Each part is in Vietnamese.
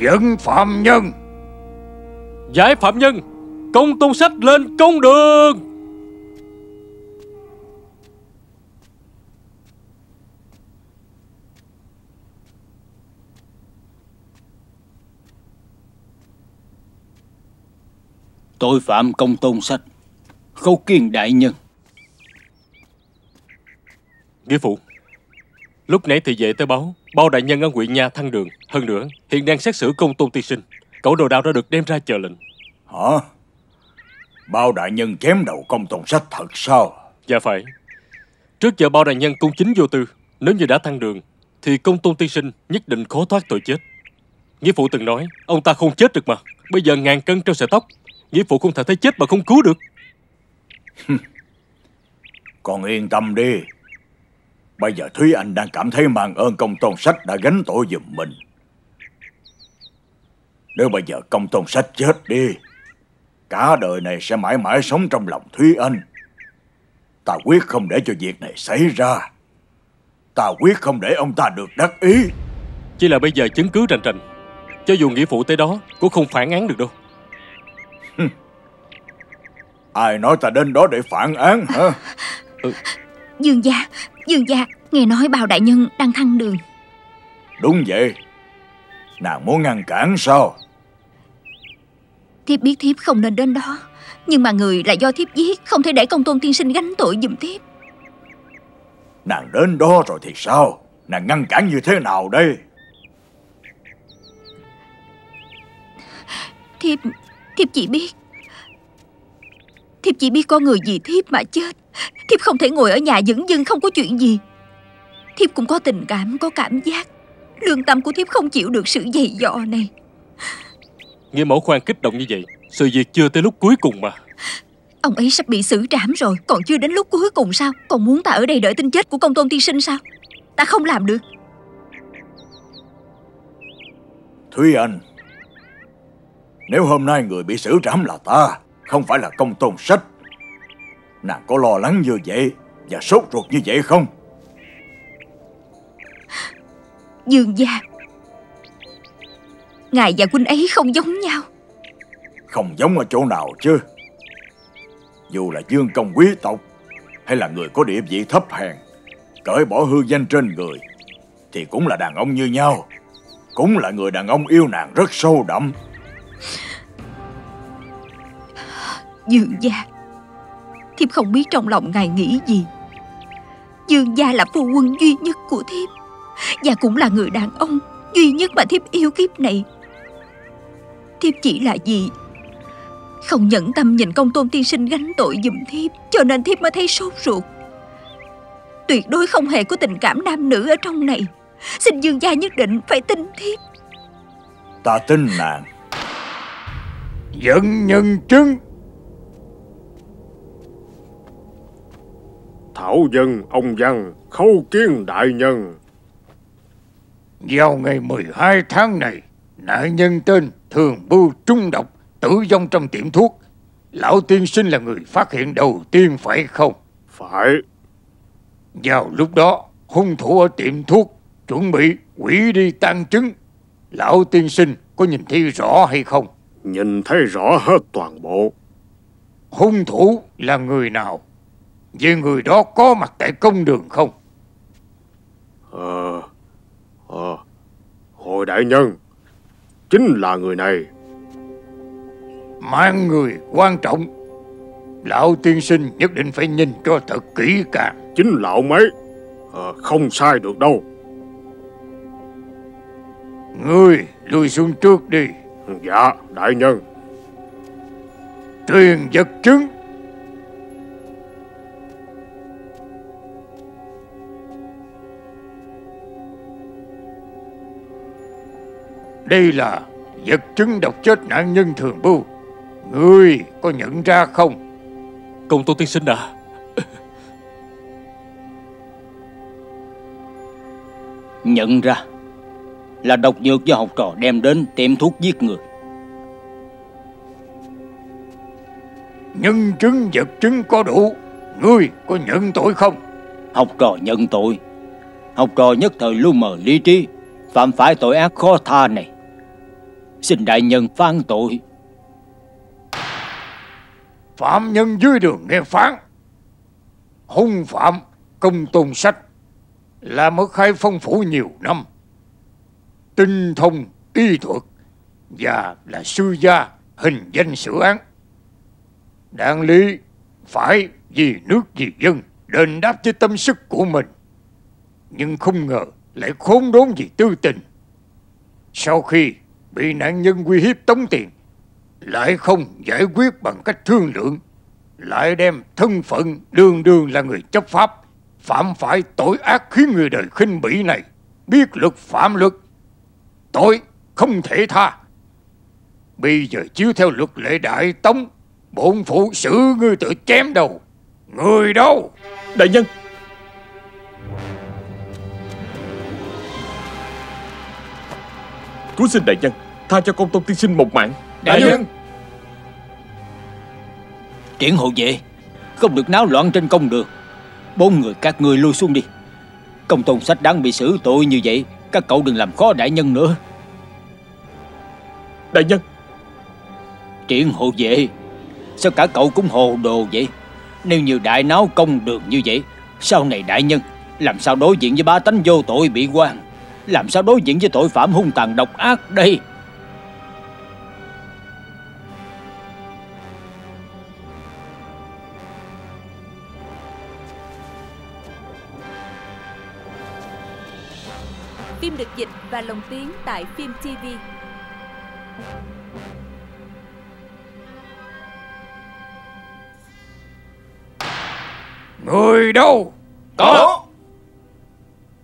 Dẫn phạm nhân. Giải phạm nhân Công tôn sách lên công đường. Tội phạm công tôn sách Khâu kiên đại nhân. Nghĩa phụ Lúc nãy thì vệ tới báo Bao đại nhân ở huyện Nha thăng đường. Hơn nữa hiện đang xét xử công tôn tiên sinh. Cậu đồ đạo đã được đem ra chờ lệnh. Hả? Bao đại nhân chém đầu công tôn sách thật sao? Dạ phải. Trước giờ bao đại nhân cung chính vô tư Nếu như đã thăng đường Thì công tôn tiên sinh nhất định khó thoát tội chết. Nghĩa phụ từng nói Ông ta không chết được mà. Bây giờ ngàn cân trong sợi tóc. Nghĩa phụ không thể thấy chết mà không cứu được. Con yên tâm đi Bây giờ Thúy Anh đang cảm thấy mang ơn công tôn sách đã gánh tội giùm mình. Nếu bây giờ công tôn sách chết đi Cả đời này sẽ mãi mãi sống trong lòng Thúy Anh. Ta quyết không để cho việc này xảy ra. Ta quyết không để ông ta được đắc ý. Chỉ là bây giờ chứng cứ rành rành. Cho dù nghĩa phụ tới đó Cũng không phản án được đâu. Ai nói ta đến đó để phản án hả? Ừ. Dương gia Dương gia Nghe nói bao đại nhân đang thăng đường. Đúng vậy. Nàng muốn ngăn cản sao? Thiếp biết thiếp không nên đến đó Nhưng mà người là do thiếp giết Không thể để công tôn tiên sinh gánh tội giùm thiếp. Nàng đến đó rồi thì sao? Nàng ngăn cản như thế nào đây? Thiếp Thiếp chỉ biết Thiếp chỉ biết có người vì thiếp mà chết Thiếp không thể ngồi ở nhà dững dưng không có chuyện gì. Thiếp cũng có tình cảm, có cảm giác. Lương tâm của thiếp không chịu được sự dày dò này. Nghĩa mẫu khoan kích động như vậy Sự việc chưa tới lúc cuối cùng mà. Ông ấy sắp bị xử trảm rồi Còn chưa đến lúc cuối cùng sao? Còn muốn ta ở đây đợi tin chết của công tôn tiên sinh sao? Ta không làm được. Thúy Anh Nếu hôm nay người bị xử trảm là ta Không phải là công tôn sách Nàng có lo lắng như vậy Và sốt ruột như vậy không? Dương gia Ngài và huynh ấy không giống nhau. Không giống ở chỗ nào chứ. Dù là dương công quý tộc Hay là người có địa vị thấp hèn Cởi bỏ hư danh trên người Thì cũng là đàn ông như nhau. Cũng là người đàn ông yêu nàng rất sâu đậm. Dương gia Thiếp không biết trong lòng ngài nghĩ gì. Dương gia là phu quân duy nhất của thiếp Và cũng là người đàn ông Duy nhất mà thiếp yêu kiếp này. Thiếp chỉ là gì Không nhẫn tâm nhìn công tôn tiên sinh gánh tội giùm thiếp Cho nên thiếp mới thấy sốt ruột. Tuyệt đối không hề có tình cảm nam nữ ở trong này. Xin dương gia nhất định phải tin thiếp. Ta tin nàng. Dẫn nhân chứng Thảo dân ông Văn Khâu kiến đại nhân. Vào ngày 12 tháng này Nạn nhân tên Thường Bưu Trung Độc Tử vong trong tiệm thuốc. Lão tiên sinh là người phát hiện đầu tiên phải không? Phải. Vào lúc đó Hung thủ ở tiệm thuốc Chuẩn bị quỷ đi tăng chứng. Lão tiên sinh có nhìn thấy rõ hay không? Nhìn thấy rõ hết toàn bộ. Hung thủ là người nào Về người đó có mặt tại công đường không? Ờ Ờ Hồi đại nhân Chính là người này. Mang người quan trọng Lão tiên sinh nhất định phải nhìn cho thật kỹ càng. Chính là ông ấy. Ờ, Không sai được đâu. Ngươi lui xuống trước đi. Dạ đại nhân. Truyền vật chứng Đây là vật chứng độc chết nạn nhân thường bưu Ngươi có nhận ra không? Công tôn tiên sinh à Nhận ra Là độc dược do học trò đem đến tiệm thuốc giết người. Nhân chứng vật chứng có đủ Ngươi có nhận tội không? Học trò nhận tội. Học trò nhất thời lu mờ lý trí Phạm phải tội ác khó tha này Xin đại nhân phán tội Phạm nhân dưới đường nghe phán Hung phạm, công tôn sách Là mất khai phong phủ nhiều năm Tinh thông y thuật Và là sư gia hình danh xử án Đáng lý phải vì nước vì dân đền đáp với tâm sức của mình. Nhưng không ngờ lại khốn đốn vì tư tình. Sau khi bị nạn nhân uy hiếp tống tiền, lại không giải quyết bằng cách thương lượng, lại đem thân phận đường đường là người chấp pháp, phạm phải tội ác khiến người đời khinh bỉ này, biết luật phạm luật. Tội không thể tha. Bây giờ chiếu theo luật lệ đại tống, bổn phụ xử ngươi tự chém đầu. Người đâu? Đại nhân Cứu xin đại nhân Tha cho công tôn tiên sinh một mạng. Đại, nhân! Triển hộ vệ Không được náo loạn trên công đường. Bốn người các ngươi lui xuống đi. Công tôn sách đáng bị xử tội như vậy Các cậu đừng làm khó đại nhân nữa. Đại nhân! Triển hộ vệ Sao cả cậu cũng hồ đồ vậy? Nếu như đại náo công đường như vậy Sau này đại nhân Làm sao đối diện với ba tánh vô tội bị quan Làm sao đối diện với tội phạm hung tàn độc ác đây Phim được dịch và lồng tiếng tại Phim TV. Người đâu? Có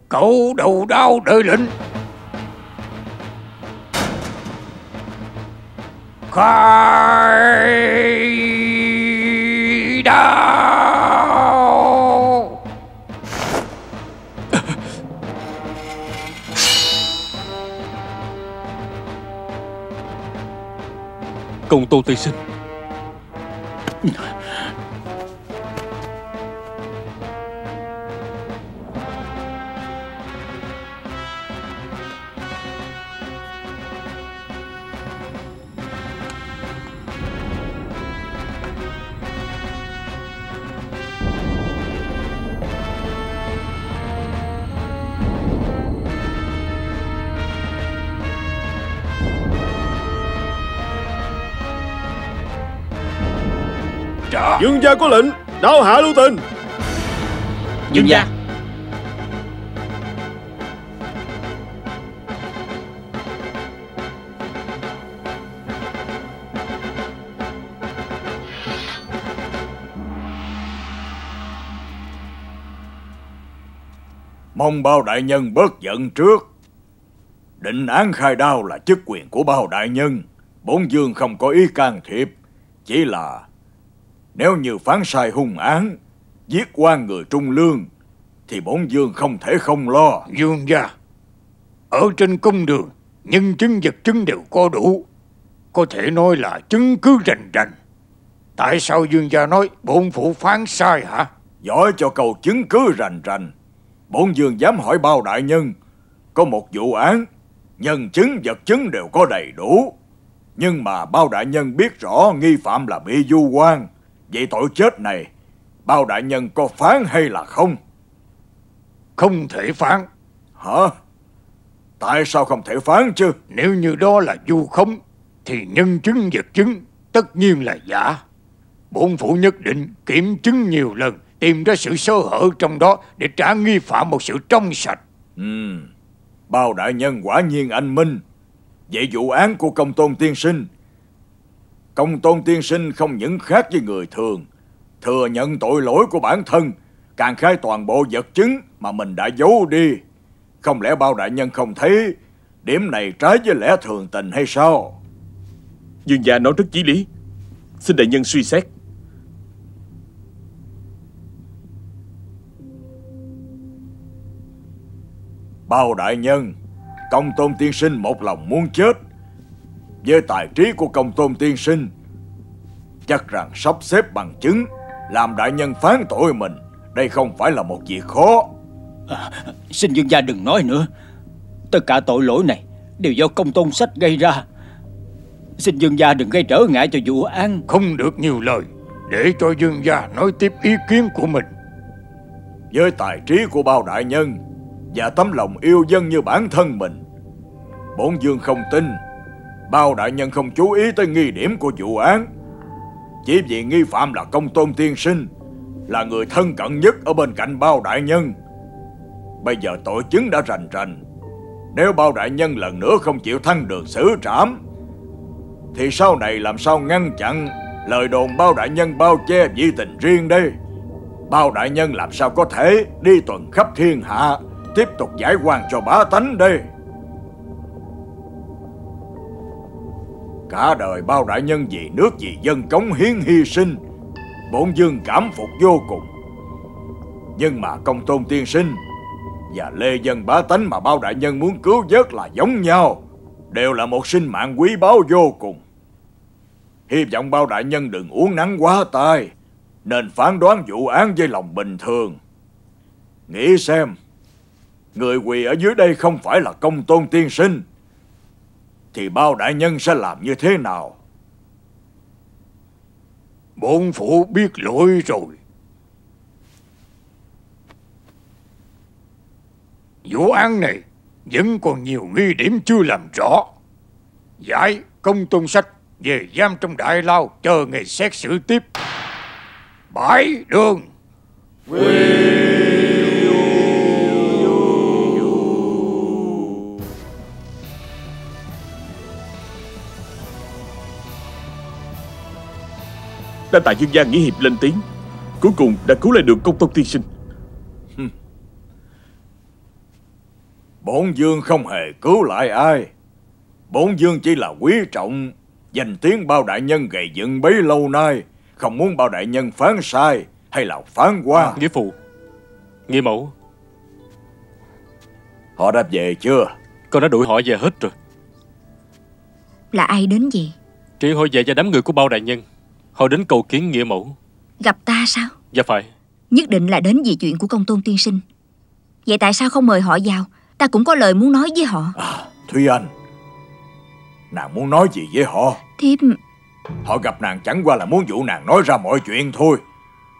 Cậu đầu đau đợi lệnh. Khai đao. Công tôn tây sinh gia có lệnh Đao hạ lưu tình Dương gia Mong bao đại nhân bớt giận trước. Định án khai đao là chức quyền của bao đại nhân. Bốn dương không có ý can thiệp. Chỉ là nếu như phán sai hung án, giết quan người trung lương, thì bốn dương không thể không lo. Dương gia. Ở trên công đường, nhân chứng vật chứng đều có đủ. Có thể nói là chứng cứ rành rành. Tại sao Dương gia nói bổn phụ phán sai hả? Giỏi cho câu chứng cứ rành rành. Bốn dương dám hỏi bao đại nhân. Có một vụ án, nhân chứng vật chứng đều có đầy đủ. Nhưng mà bao đại nhân biết rõ nghi phạm là bị du quan. Vậy tội chết này, bao đại nhân có phán hay là không? Không thể phán. Hả? Tại sao không thể phán chứ? Nếu như đó là du khống, thì nhân chứng vật chứng tất nhiên là giả. Bổn phủ nhất định kiểm chứng nhiều lần, tìm ra sự sơ hở trong đó để trả nghi phạm một sự trong sạch. Ừ, bao đại nhân quả nhiên anh minh. Vậy vụ án của công tôn tiên sinh Công tôn tiên sinh không những khác với người thường, thừa nhận tội lỗi của bản thân, càng khai toàn bộ vật chứng mà mình đã giấu đi. Không lẽ bao đại nhân không thấy điểm này trái với lẽ thường tình hay sao? Dương gia nói rất chí lý Xin đại nhân suy xét Bao đại nhân, công tôn tiên sinh một lòng muốn chết. Với tài trí của công tôn tiên sinh, chắc rằng sắp xếp bằng chứng, làm đại nhân phán tội mình, đây không phải là một việc khó. Xin dương gia đừng nói nữa. Tất cả tội lỗi này Đều do công tôn sách gây ra. Xin dương gia đừng gây trở ngại cho vụ án. Không được nhiều lời. Để cho dương gia nói tiếp ý kiến của mình. Với tài trí của bao đại nhân Và tấm lòng yêu dân như bản thân mình Bổn dương không tin Bao đại nhân không chú ý tới nghi điểm của vụ án. Chỉ vì nghi phạm là công tôn tiên sinh, Là người thân cận nhất ở bên cạnh bao đại nhân. Bây giờ tội chứng đã rành rành. Nếu bao đại nhân lần nữa không chịu thăng đường xử trảm, Thì sau này làm sao ngăn chặn Lời đồn bao đại nhân bao che vì tình riêng đây? Bao đại nhân làm sao có thể đi tuần khắp thiên hạ, Tiếp tục giải quan cho bá tánh đây? Cả đời bao đại nhân vì nước vì dân cống hiến hy sinh, Bổn dương cảm phục vô cùng. Nhưng mà công tôn tiên sinh Và lê dân bá tánh mà bao đại nhân muốn cứu vớt là giống nhau, Đều là một sinh mạng quý báu vô cùng. Hy vọng bao đại nhân đừng uống nắng quá tai, Nên phán đoán vụ án với lòng bình thường. Nghĩ xem, Người quỳ ở dưới đây không phải là công tôn tiên sinh thì bao đại nhân sẽ làm như thế nào? Bổn phủ biết lỗi rồi. Vụ án này vẫn còn nhiều nghi điểm chưa làm rõ. Giải công tôn sách về giam trong đại lao chờ ngày xét xử tiếp. Bãi đường. Đa tạ dương gia nghĩa hiệp lên tiếng. Cuối cùng đã cứu lại được công tôn tiên sinh. Bổn dương không hề cứu lại ai. Bổn dương chỉ là quý trọng Danh tiếng bao đại nhân gầy dựng bấy lâu nay. Không muốn bao đại nhân phán sai Hay là phán qua. Nghĩa phụ Nghĩa mẫu. Họ đã về chưa? Con đã đuổi họ về hết rồi. Là ai đến gì Triển hội về và đám người của bao đại nhân Họ đến cầu kiến nghĩa mẫu. Gặp ta sao? Dạ phải. Nhất định là đến vì chuyện của công tôn tiên sinh. Vậy tại sao không mời họ vào? Ta cũng có lời muốn nói với họ. Thúy Anh. Nàng muốn nói gì với họ? Thiếp. Họ gặp nàng chẳng qua là muốn dụ nàng nói ra mọi chuyện thôi.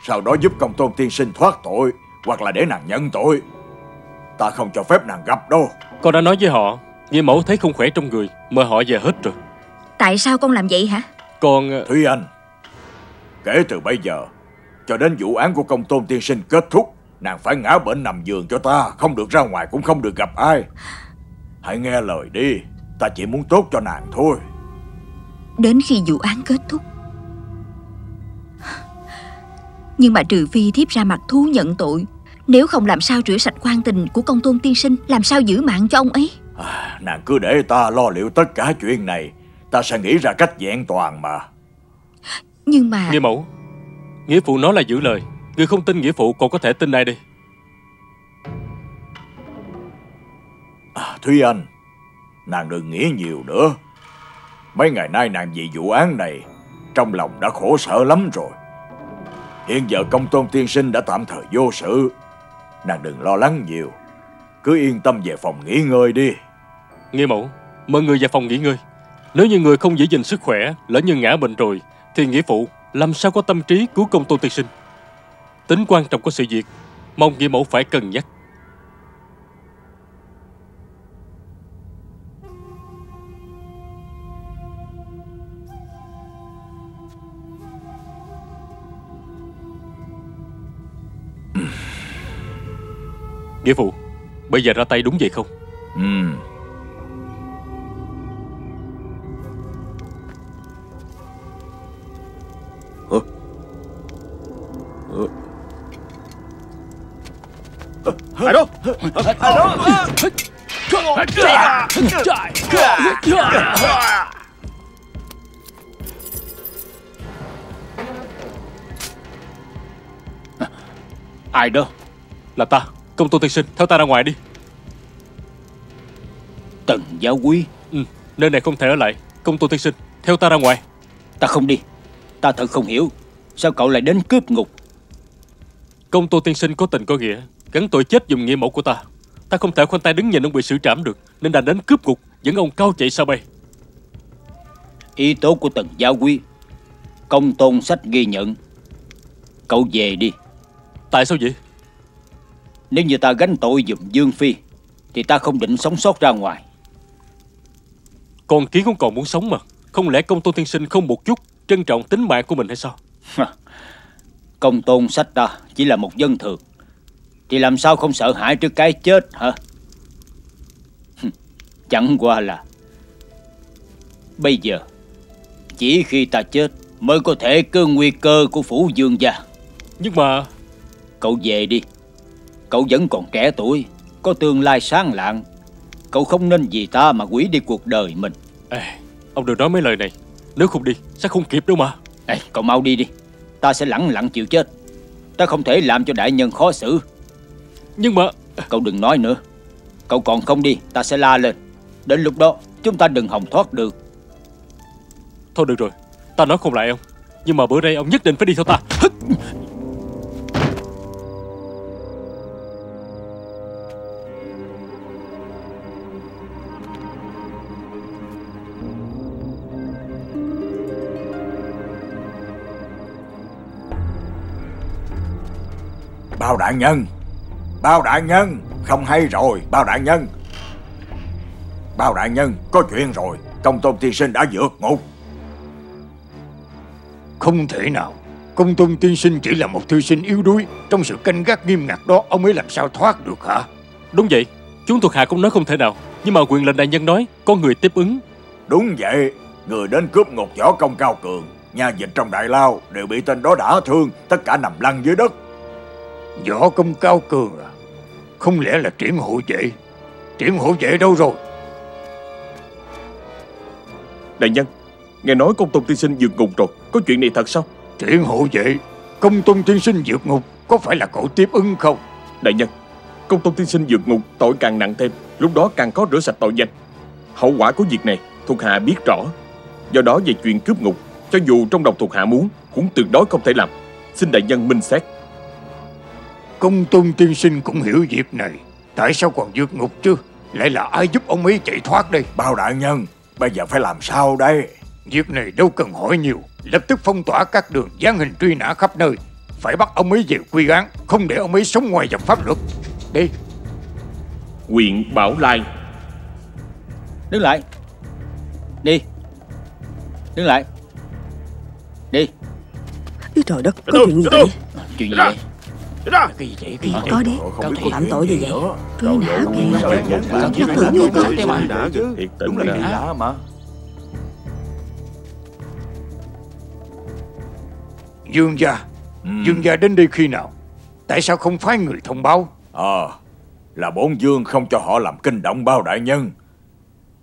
Sau đó giúp công tôn tiên sinh thoát tội Hoặc là để nàng nhận tội. Ta không cho phép nàng gặp đâu. Con đã nói với họ Nghĩa mẫu thấy không khỏe trong người Mời họ về hết rồi. Tại sao con làm vậy hả? Con Thúy Anh Kể từ bây giờ Cho đến vụ án của công tôn tiên sinh kết thúc Nàng phải ngã bệnh nằm giường cho ta Không được ra ngoài cũng không được gặp ai. Hãy nghe lời đi Ta chỉ muốn tốt cho nàng thôi. Đến khi vụ án kết thúc. Nhưng mà trừ phi thiếp ra mặt thú nhận tội Nếu không làm sao rửa sạch quan tình của công tôn tiên sinh Làm sao giữ mạng cho ông ấy? À, Nàng cứ để ta lo liệu tất cả chuyện này Ta sẽ nghĩ ra cách vẹn toàn mà Nhưng mà Nghĩa mẫu Nghĩa phụ nói là giữ lời. Người không tin nghĩa phụ còn có thể tin ai đây? À, Thúy Anh Nàng đừng nghĩ nhiều nữa. Mấy ngày nay nàng vì vụ án này Trong lòng đã khổ sở lắm rồi. Hiện giờ công tôn tiên sinh đã tạm thời vô sự. Nàng đừng lo lắng nhiều. Cứ yên tâm về phòng nghỉ ngơi đi. Nghĩa mẫu Mời người vào phòng nghỉ ngơi. Nếu như người không giữ gìn sức khỏe Lỡ như ngã bệnh rồi Thì nghĩa phụ làm sao có tâm trí cứu công tôn tiên sinh? Tính quan trọng của sự việc Mong nghĩa mẫu phải cân nhắc. Nghĩa phụ Bây giờ ra tay đúng vậy không Ừm Ai đó Ai đó? Là ta. Công tôn tiên sinh Theo ta ra ngoài đi. Tần giáo quý. Ừ Nơi này không thể ở lại. Công tôn tiên sinh Theo ta ra ngoài. Ta không đi. Ta thật không hiểu. Sao cậu lại đến cướp ngục? Công tôn tiên sinh có tình có nghĩa Gắn tội chết dùng nghĩa mẫu của ta. Ta không thể khoanh tay đứng nhìn ông bị xử trảm được Nên đành đến cướp ngục Dẫn ông cao chạy sao bay. Ý tố của tần giáo quý Công tôn sách ghi nhận. Cậu về đi. Tại sao vậy? Nếu như ta gánh tội giùm Dương Phi Thì ta không định sống sót ra ngoài. Con kiến cũng còn muốn sống mà. Không lẽ công tôn tiên sinh không một chút Trân trọng tính mạng của mình hay sao? Công tôn sách ta chỉ là một dân thường Thì làm sao không sợ hãi trước cái chết hả? Chẳng qua là Bây giờ Chỉ khi ta chết Mới có thể cơ nguy cơ của phủ dương gia. Nhưng mà Cậu về đi. Cậu vẫn còn trẻ tuổi Có tương lai sáng lạng. Cậu không nên vì ta mà quỷ đi cuộc đời mình. Ê, Ông đừng nói mấy lời này. Nếu không đi sẽ không kịp đâu mà. Ê, Cậu mau đi đi. Ta sẽ lẳng lặng chịu chết. Ta không thể làm cho đại nhân khó xử Nhưng mà Cậu đừng nói nữa. Cậu còn không đi ta sẽ la lên. Đến lúc đó chúng ta đừng hòng thoát được. Thôi được rồi Ta nói không lại ông. Nhưng mà bữa nay ông nhất định phải đi theo ta. Bao đại nhân Bao đại nhân Không hay rồi Bao đại nhân. Bao đại nhân Có chuyện rồi Công tôn tiên sinh đã vượt ngục. Không thể nào Công tôn tiên sinh chỉ là một thư sinh yếu đuối Trong sự canh gác nghiêm ngặt đó Ông ấy làm sao thoát được hả? Đúng vậy Chúng thuộc hạ cũng nói không thể nào Nhưng mà quyền lệnh đại nhân nói Có người tiếp ứng. Đúng vậy Người đến cướp ngục võ công cao cường Nhà dịch trong đại lao Đều bị tên đó đả thương Tất cả nằm lăn dưới đất Võ công cao cường à? Không lẽ là triển hộ vệ? Triển hộ vệ đâu rồi? Đại nhân Nghe nói công tôn tiên sinh vượt ngục rồi. Có chuyện này thật sao? Triển hộ vệ Công tôn tiên sinh vượt ngục Có phải là cậu tiếp ứng không? Đại nhân Công tôn tiên sinh vượt ngục tội càng nặng thêm Lúc đó càng có rửa sạch tội danh. Hậu quả của việc này thuộc hạ biết rõ. Do đó về chuyện cướp ngục Cho dù trong lòng thuộc hạ muốn Cũng tuyệt đối không thể làm. Xin đại nhân minh xét Công tôn tiên sinh cũng hiểu việc này. Tại sao còn vượt ngục chứ? Lại là ai giúp ông ấy chạy thoát đây? Bao đại nhân Bây giờ phải làm sao đây? Việc này đâu cần hỏi nhiều. Lập tức phong tỏa các đường gián hình truy nã khắp nơi. Phải bắt ông ấy về quy án Không để ông ấy sống ngoài dòng pháp luật. Đi. Huyện Bảo Lai. Đứng lại. Đi. Đứng lại. Đi. Ý trời đất, có chuyện gì vậy? Chuyện gì vậy Cái gì vậy? Cái Hả? gì Có có phạm tội gì vậy? nữa. Truy nã kìa. có. truy nã chứ. Thiệt Đúng là nã mà Dương gia Ừ. Dương gia đến đây khi nào Tại sao không phái người thông báo Ờ Là bổn dương không cho họ làm kinh động bao đại nhân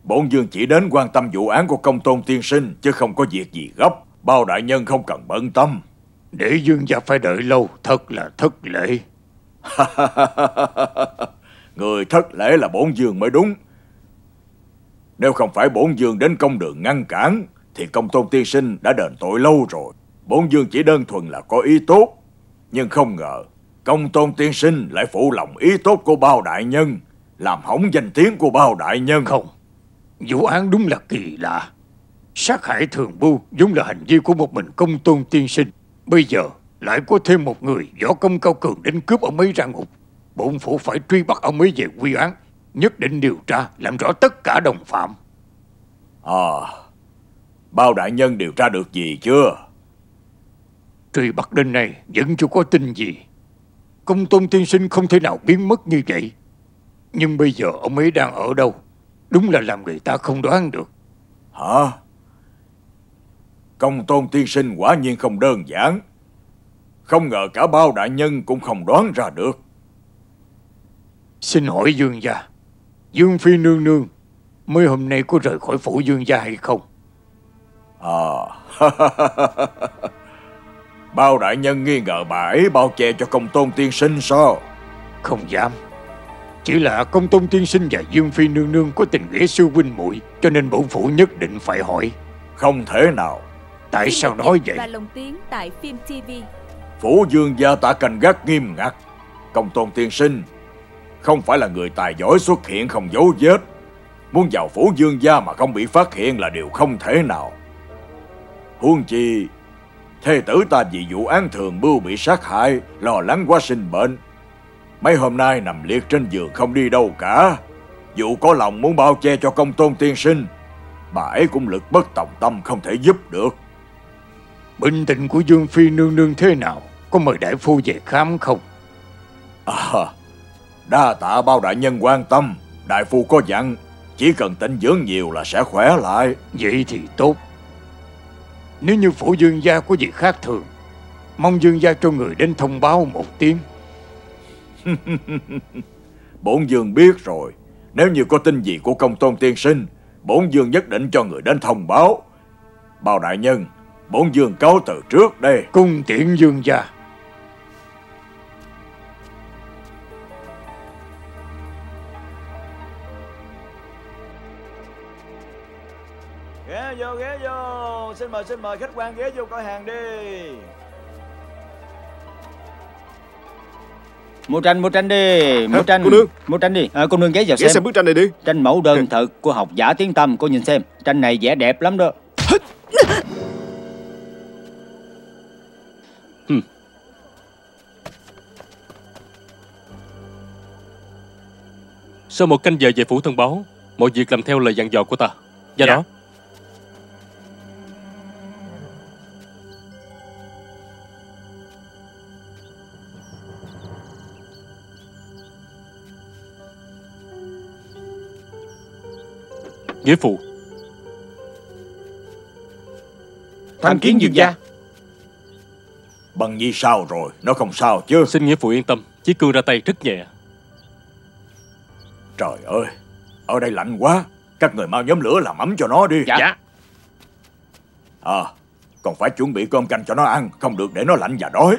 Bổn dương chỉ đến quan tâm vụ án của công tôn tiên sinh Chứ không có việc gì gấp Bao đại nhân không cần bận tâm Để dương gia phải đợi lâu Thật là thất lễ. Người thất lễ là bổn dương mới đúng. Nếu không phải bổn dương đến công đường ngăn cản Thì công tôn tiên sinh đã đền tội lâu rồi. Bổn dương chỉ đơn thuần là có ý tốt. Nhưng không ngờ Công tôn tiên sinh lại phụ lòng ý tốt của bao đại nhân Làm hỏng danh tiếng của bao đại nhân. Không Vụ án đúng là kỳ lạ. Sát hại thường bu vốn là hành vi của một mình công tôn tiên sinh Bây giờ lại có thêm một người võ công cao cường đến cướp ông ấy ra ngục. Bổn phủ phải truy bắt ông ấy về quy án Nhất định điều tra làm rõ tất cả đồng phạm. À Bao đại nhân điều tra được gì chưa? Truy bắt đến nay vẫn chưa có tin gì. Công tôn tiên sinh không thể nào biến mất như vậy. Nhưng bây giờ ông ấy đang ở đâu? Đúng là làm người ta không đoán được. Hả Công tôn tiên sinh quả nhiên không đơn giản. Không ngờ cả bao đại nhân cũng không đoán ra được. Xin hỏi Dương gia Dương Phi Nương Nương Mới hôm nay có rời khỏi phủ Dương gia hay không? À Bao đại nhân nghi ngờ bà ấy bao che cho công tôn tiên sinh sao? Không dám. Chỉ là công tôn tiên sinh và Dương Phi Nương Nương Có tình nghĩa sư huynh muội Cho nên bổn phủ nhất định phải hỏi. Không thể nào Tại sao nói vậy Và lồng tiếng tại phim TV. Phủ dương gia ta canh gác nghiêm ngặt Công tôn tiên sinh Không phải là người tài giỏi xuất hiện không giấu vết Muốn vào phủ dương gia mà không bị phát hiện là điều không thể nào Huống chi, thê tử ta vì vụ án thường bưu bị sát hại, lo lắng quá sinh bệnh. Mấy hôm nay nằm liệt trên giường không đi đâu cả. Dù có lòng muốn bao che cho công tôn tiên sinh, bà ấy cũng lực bất tòng tâm không thể giúp được. Bệnh tình của Dương Phi nương nương thế nào? Có mời đại phu về khám không? À, đa tạ bao đại nhân quan tâm. Đại phu có dặn, chỉ cần tĩnh dưỡng nhiều là sẽ khỏe lại. Vậy thì tốt. Nếu như phủ dương gia có gì khác thường, mong dương gia cho người đến thông báo một tiếng. Bổn dương biết rồi, nếu như có tin gì của công tôn tiên sinh, bổn dương nhất định cho người đến thông báo. Bao đại nhân, bổn dương cáo từ trước đây. Cung tiễn dương gia. ghé vô ghé vô xin mời xin mời khách quan ghé vô coi hàng đi Mua tranh, mua tranh đi, mua Hả, tranh. cô nương? Mua tranh đi. À, cô nương ghé vào Ghé xem. xem bức tranh này đi Tranh mẫu đơn thật của học giả tiếng tâm, cô nhìn xem. Tranh này vẽ đẹp lắm đó. Sau một canh giờ về phủ thông báo, mọi việc làm theo lời dặn dò của ta. Do Dạ. đó, nghĩa phụ, Tham kiến dương gia Bằng nhi sao rồi, nó không sao chứ. xin nghĩa phụ yên tâm, chí cương ra tay rất nhẹ. Trời ơi, ở đây lạnh quá. Các người mau nhóm lửa làm ấm cho nó đi. Dạ. Dạ À, còn phải chuẩn bị cơm canh cho nó ăn, không được để nó lạnh và đói.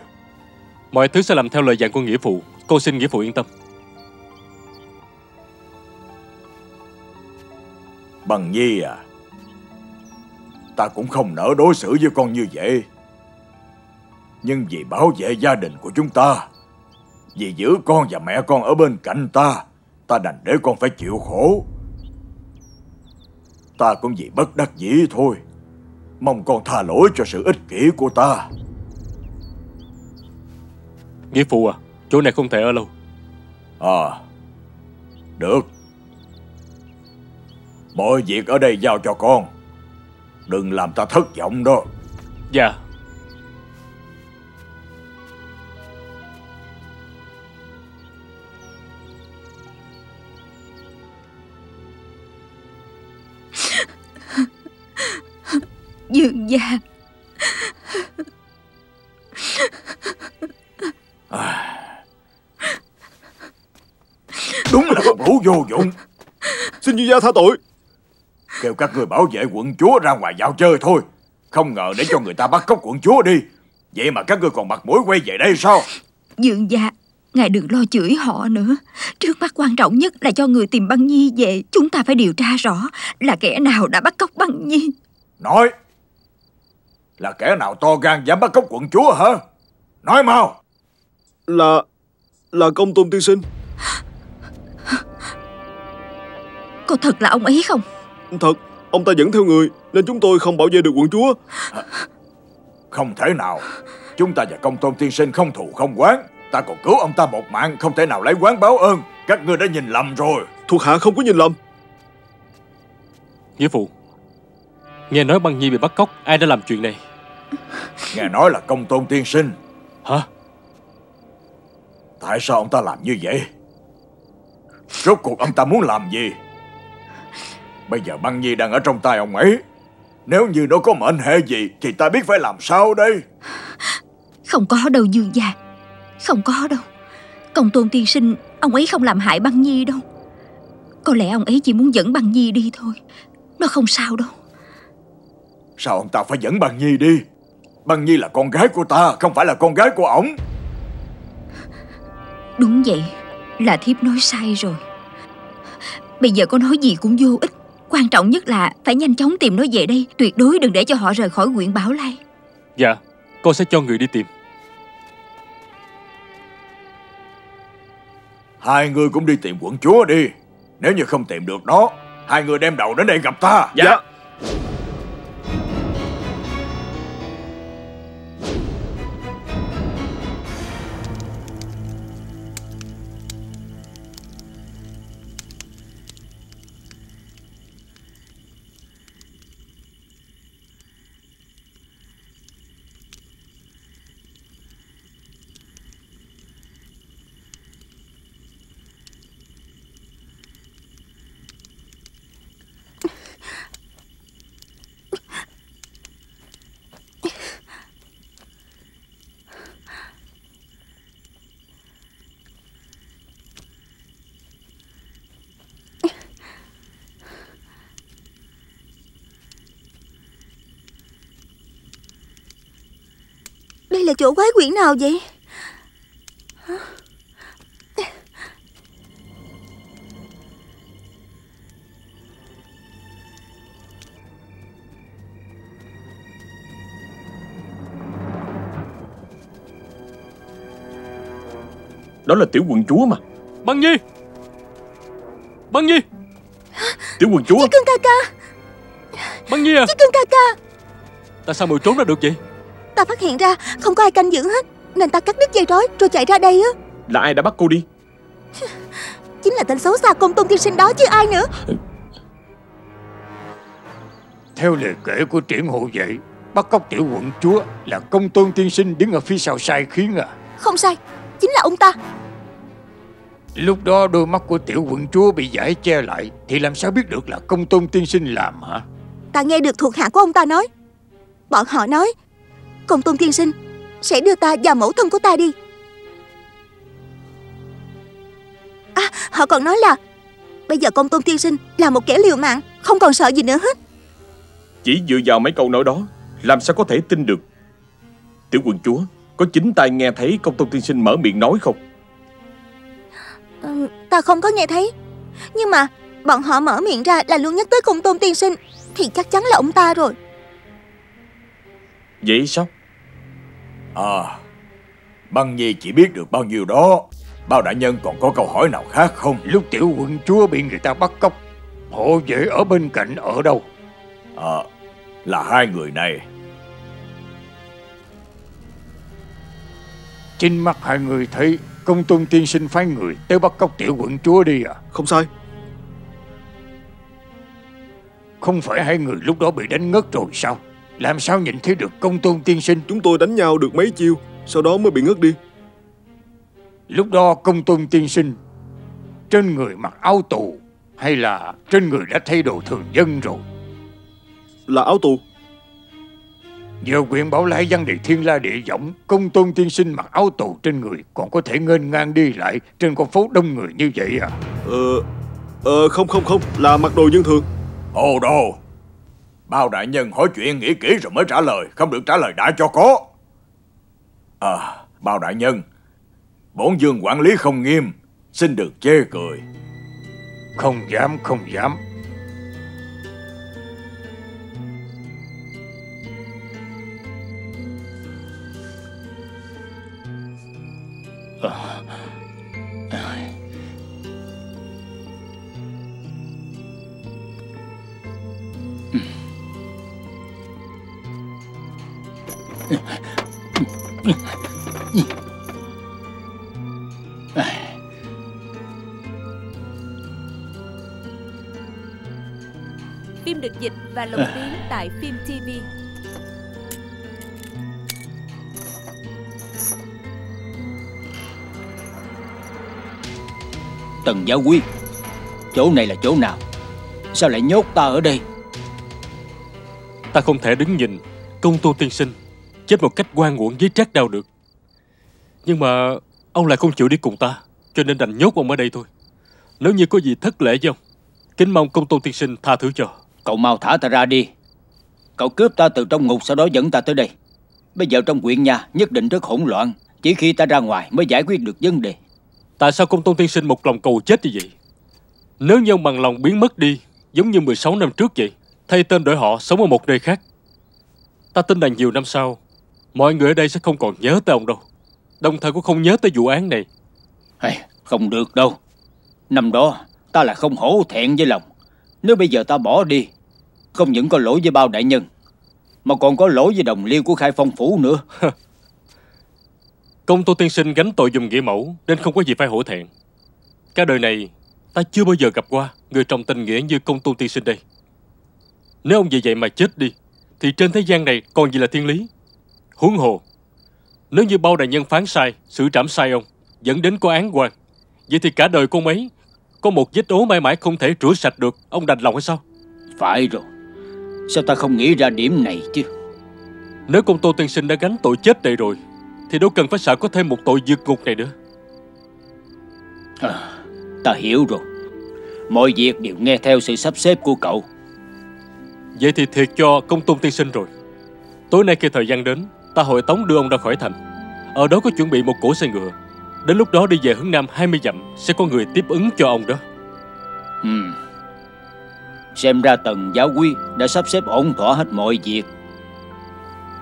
Mọi thứ sẽ làm theo lời dặn của nghĩa phụ. Cô xin nghĩa phụ yên tâm. Bằng nhi à, ta cũng không nỡ đối xử với con như vậy. Nhưng vì bảo vệ gia đình của chúng ta, vì giữ con và mẹ con ở bên cạnh ta, ta đành để con phải chịu khổ. Ta cũng vì bất đắc dĩ thôi. Mong con tha lỗi cho sự ích kỷ của ta. Nghĩa phụ à, chỗ này không thể ở lâu. À, được. Mọi việc ở đây giao cho con. Đừng làm ta thất vọng đó. Dạ, Dương gia Đúng là một lũ vô dụng. Xin dương gia tha tội Kêu các người bảo vệ quận chúa ra ngoài dạo chơi thôi. Không ngờ để cho người ta bắt cóc quận chúa đi. Vậy mà các ngươi còn mặt mũi quay về đây sao? Dương gia Ngài đừng lo chửi họ nữa Trước mắt quan trọng nhất là cho người tìm băng nhi về Chúng ta phải điều tra rõ Là kẻ nào đã bắt cóc băng nhi Nói. Là kẻ nào to gan dám bắt cóc quận chúa hả? Nói mau. Là Là công tôn tiên sinh Có thật là ông ấy không Thật Ông ta dẫn theo người Nên chúng tôi không bảo vệ được quận chúa Không thể nào. Chúng ta và công tôn tiên sinh không thù không quán. Ta còn cứu ông ta một mạng không thể nào lấy quán báo ơn. Các ngươi đã nhìn lầm rồi. Thuộc hạ không có nhìn lầm nghĩa phụ. Nghe nói băng nhi bị bắt cóc, ai đã làm chuyện này? Nghe nói là công tôn tiên sinh. Hả? Tại sao ông ta làm như vậy? Rốt cuộc ông ta muốn làm gì? Bây giờ băng nhi đang ở trong tay ông ấy. Nếu như nó có mệnh hệ gì thì ta biết phải làm sao đây? Không có đâu Dương gia Không có đâu Công tôn tiên sinh Ông ấy không làm hại băng nhi đâu Có lẽ ông ấy chỉ muốn dẫn băng nhi đi thôi Nó không sao đâu Sao ông ta phải dẫn băng nhi đi? Băng nhi là con gái của ta, không phải là con gái của ổng. Đúng vậy Là thiếp nói sai rồi Bây giờ có nói gì cũng vô ích Quan trọng nhất là phải nhanh chóng tìm nó về đây Tuyệt đối đừng để cho họ rời khỏi huyện Bảo Lai Dạ, con sẽ cho người đi tìm. Hai người cũng đi tìm quận chúa đi. Nếu như không tìm được nó, hai người đem đầu đến đây gặp ta. Dạ là chỗ quái quỷ nào vậy? Đó là tiểu quận chúa mà. Băng Nhi! Băng Nhi! Tiểu quận chúa. Chí cưng ca ca Băng Nhi à! Chí cưng ca ca Tại sao mày trốn ra được vậy Ta phát hiện ra không có ai canh giữ hết. Nên ta cắt đứt dây trói rồi chạy ra đây á. Là ai đã bắt cô đi? Chính là tên xấu xa công tôn tiên sinh đó chứ ai nữa. Theo lời kể của triển hộ vệ Bắt cóc tiểu quận chúa Là công tôn tiên sinh đứng ở phía sau sai khiến à? Không sai Chính là ông ta. Lúc đó đôi mắt của tiểu quận chúa bị giải che lại Thì làm sao biết được là công tôn tiên sinh làm hả? Ta nghe được thuộc hạ của ông ta nói. Bọn họ nói Công tôn tiên sinh Sẽ đưa ta và mẫu thân của ta đi. À họ còn nói là Bây giờ công tôn tiên sinh là một kẻ liều mạng Không còn sợ gì nữa hết. Chỉ dựa vào mấy câu nói đó Làm sao có thể tin được? Tiểu quận chúa Có chính tai nghe thấy công tôn tiên sinh mở miệng nói không? Ừ, Ta không có nghe thấy. Nhưng mà bọn họ mở miệng ra là luôn nhắc tới công tôn tiên sinh Thì chắc chắn là ông ta rồi Vậy sao? À Băng Nhi chỉ biết được bao nhiêu đó. Bao đại nhân còn có câu hỏi nào khác không? Lúc tiểu quận chúa bị người ta bắt cóc Hộ vệ ở bên cạnh ở đâu? À Là hai người này. Chính mắt hai người thấy Công tôn tiên sinh phái người tới bắt cóc tiểu quận chúa đi à? Không sai. Không phải hai người lúc đó bị đánh ngất rồi sao Làm sao nhìn thấy được công tôn tiên sinh? Chúng tôi đánh nhau được mấy chiêu Sau đó mới bị ngất đi. Lúc đó công tôn tiên sinh Trên người mặc áo tù Hay là trên người đã thay đồ thường dân rồi? Là áo tù. Giờ quyền bảo lại văn đề thiên la địa võng Công tôn tiên sinh mặc áo tù trên người Còn có thể ngênh ngang đi lại Trên con phố đông người như vậy à? Ờ Ờ không không không Là mặc đồ dân thường. Hồ đồ Bao đại nhân hỏi chuyện nghĩ kỹ rồi mới trả lời. Không được trả lời đã cho có. À Bao đại nhân, Bổn dương quản lý không nghiêm, Xin được chê cười. Không dám không dám. Phim được dịch và lồng tiếng tại Phim TV. Tần giáo quý Chỗ này là chỗ nào? Sao lại nhốt ta ở đây? Ta không thể đứng nhìn. Công tôn tiên sinh Chết một cách quan uổng với trác đau được Nhưng mà Ông lại không chịu đi cùng ta Cho nên đành nhốt ông ở đây thôi. Nếu như có gì thất lễ với ông Kính mong công tôn tiên sinh tha thứ cho. Cậu mau thả ta ra đi. Cậu cướp ta từ trong ngục Sau đó dẫn ta tới đây. Bây giờ trong quyện nhà nhất định rất hỗn loạn. Chỉ khi ta ra ngoài mới giải quyết được vấn đề. Tại sao công tôn tiên sinh một lòng cầu chết như vậy? Nếu như ông bằng lòng biến mất đi Giống như 16 năm trước vậy Thay tên đổi họ sống ở một nơi khác. Ta tin là nhiều năm sau Mọi người ở đây sẽ không còn nhớ tới ông đâu Đồng thời cũng không nhớ tới vụ án này. Hey, Không được đâu. Năm đó ta là không hổ thẹn với lòng. Nếu bây giờ ta bỏ đi Không những có lỗi với bao đại nhân Mà còn có lỗi với đồng liêu của khai phong phủ nữa. Công tôn tiên sinh gánh tội dùng nghĩa mẫu Nên không có gì phải hổ thẹn. Cả đời này ta chưa bao giờ gặp qua Người trọng tình nghĩa như công tôn tiên sinh đây. Nếu ông vì vậy mà chết đi Thì trên thế gian này còn gì là thiên lý? Huống hồ Nếu như bao đại nhân phán sai Xử trảm sai ông Dẫn đến có án quan Vậy thì cả đời con ấy Có một vết ố mãi mãi không thể rửa sạch được Ông đành lòng hay sao? Phải rồi. Sao ta không nghĩ ra điểm này chứ? Nếu công tôn tiên sinh đã gánh tội chết đây rồi Thì đâu cần phải sợ có thêm một tội vượt ngục này nữa. À, Ta hiểu rồi. Mọi việc đều nghe theo sự sắp xếp của cậu. Vậy thì thiệt cho công tôn tiên sinh rồi. Tối nay khi thời gian đến Ta hội tống đưa ông ra khỏi thành. Ở đó có chuẩn bị một cỗ xe ngựa. Đến lúc đó đi về hướng Nam 20 dặm Sẽ có người tiếp ứng cho ông đó. Ừ. Xem ra tần giáo quy đã sắp xếp ổn thỏa hết mọi việc.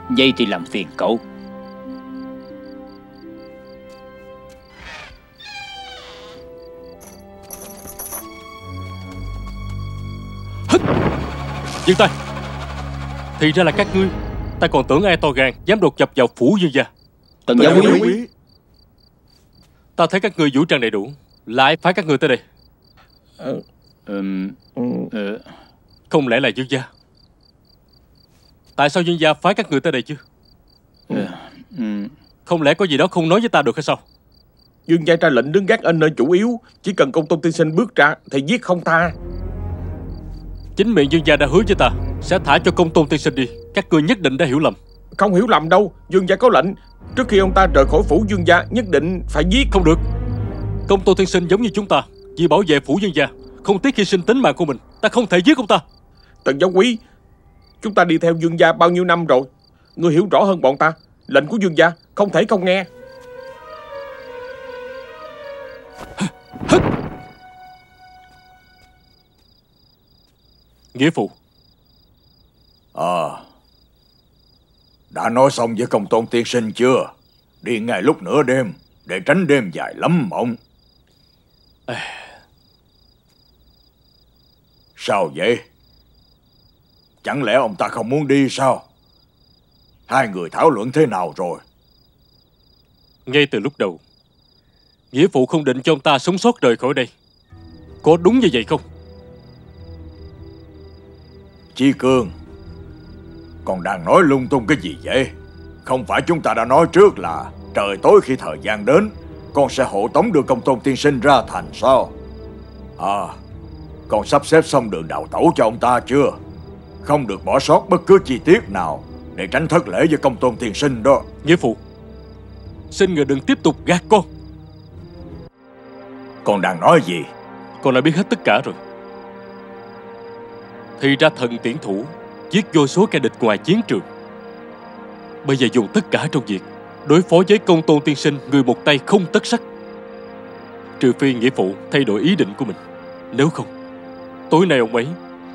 Vậy thì làm phiền cậu. Dừng tay! Thì ra là các ngươi Ta còn tưởng ai to gan Dám đột nhập vào phủ dương gia Tần giáo quý Ta thấy các ngươi vũ trang đầy đủ Lại phái các ngươi tới đây. Ừm, ờ, Không lẽ là dương gia Tại sao dương gia phái các ngươi tới đây chứ? Ừm, Không lẽ có gì đó không nói với ta được hay sao? Dương gia ra lệnh đứng gác ở nơi chủ yếu Chỉ cần công tôn tiên sinh bước ra Thì giết không tha Chính miệng dương gia đã hứa với ta Sẽ thả cho công tôn tiên sinh đi. Các ngươi nhất định đã hiểu lầm. Không hiểu lầm đâu Dương gia có lệnh. Trước khi ông ta rời khỏi phủ Dương gia Nhất định phải giết. Không được. Công tôn tiên sinh giống như chúng ta Vì bảo vệ phủ dương gia Không tiếc hy sinh tính mạng của mình. Ta không thể giết ông ta. Tần giáo quý Chúng ta đi theo Dương gia bao nhiêu năm rồi? Ngươi hiểu rõ hơn bọn ta. Lệnh của Dương gia không thể không nghe Nghĩa phụ. Ờ Đã nói xong với công tôn tiên sinh chưa? Đi ngay lúc nửa đêm Để tránh đêm dài lắm mộng. Sao vậy? Chẳng lẽ ông ta không muốn đi sao? Hai người thảo luận thế nào rồi? Ngay từ lúc đầu Nghĩa phụ không định cho ông ta sống sót rời khỏi đây. Có đúng như vậy không Chi Cương. Còn đang nói lung tung cái gì vậy? Không phải chúng ta đã nói trước là Trời tối khi thời gian đến Con sẽ hộ tống đưa công tôn tiên sinh ra thành sao? À Con sắp xếp xong đường đào tẩu cho ông ta chưa? Không được bỏ sót bất cứ chi tiết nào Để tránh thất lễ với công tôn tiên sinh đó. Nghĩa phụ Xin người đừng tiếp tục gạt con. Con đang nói gì? Con đã biết hết tất cả rồi Thì ra thần tiễn thủ Giết vô số kẻ địch ngoài chiến trường. Bây giờ dùng tất cả trong việc Đối phó với công tôn tiên sinh Người một tay không tất sắc. Trừ phi nghĩa phụ thay đổi ý định của mình. Nếu không Tối nay ông ấy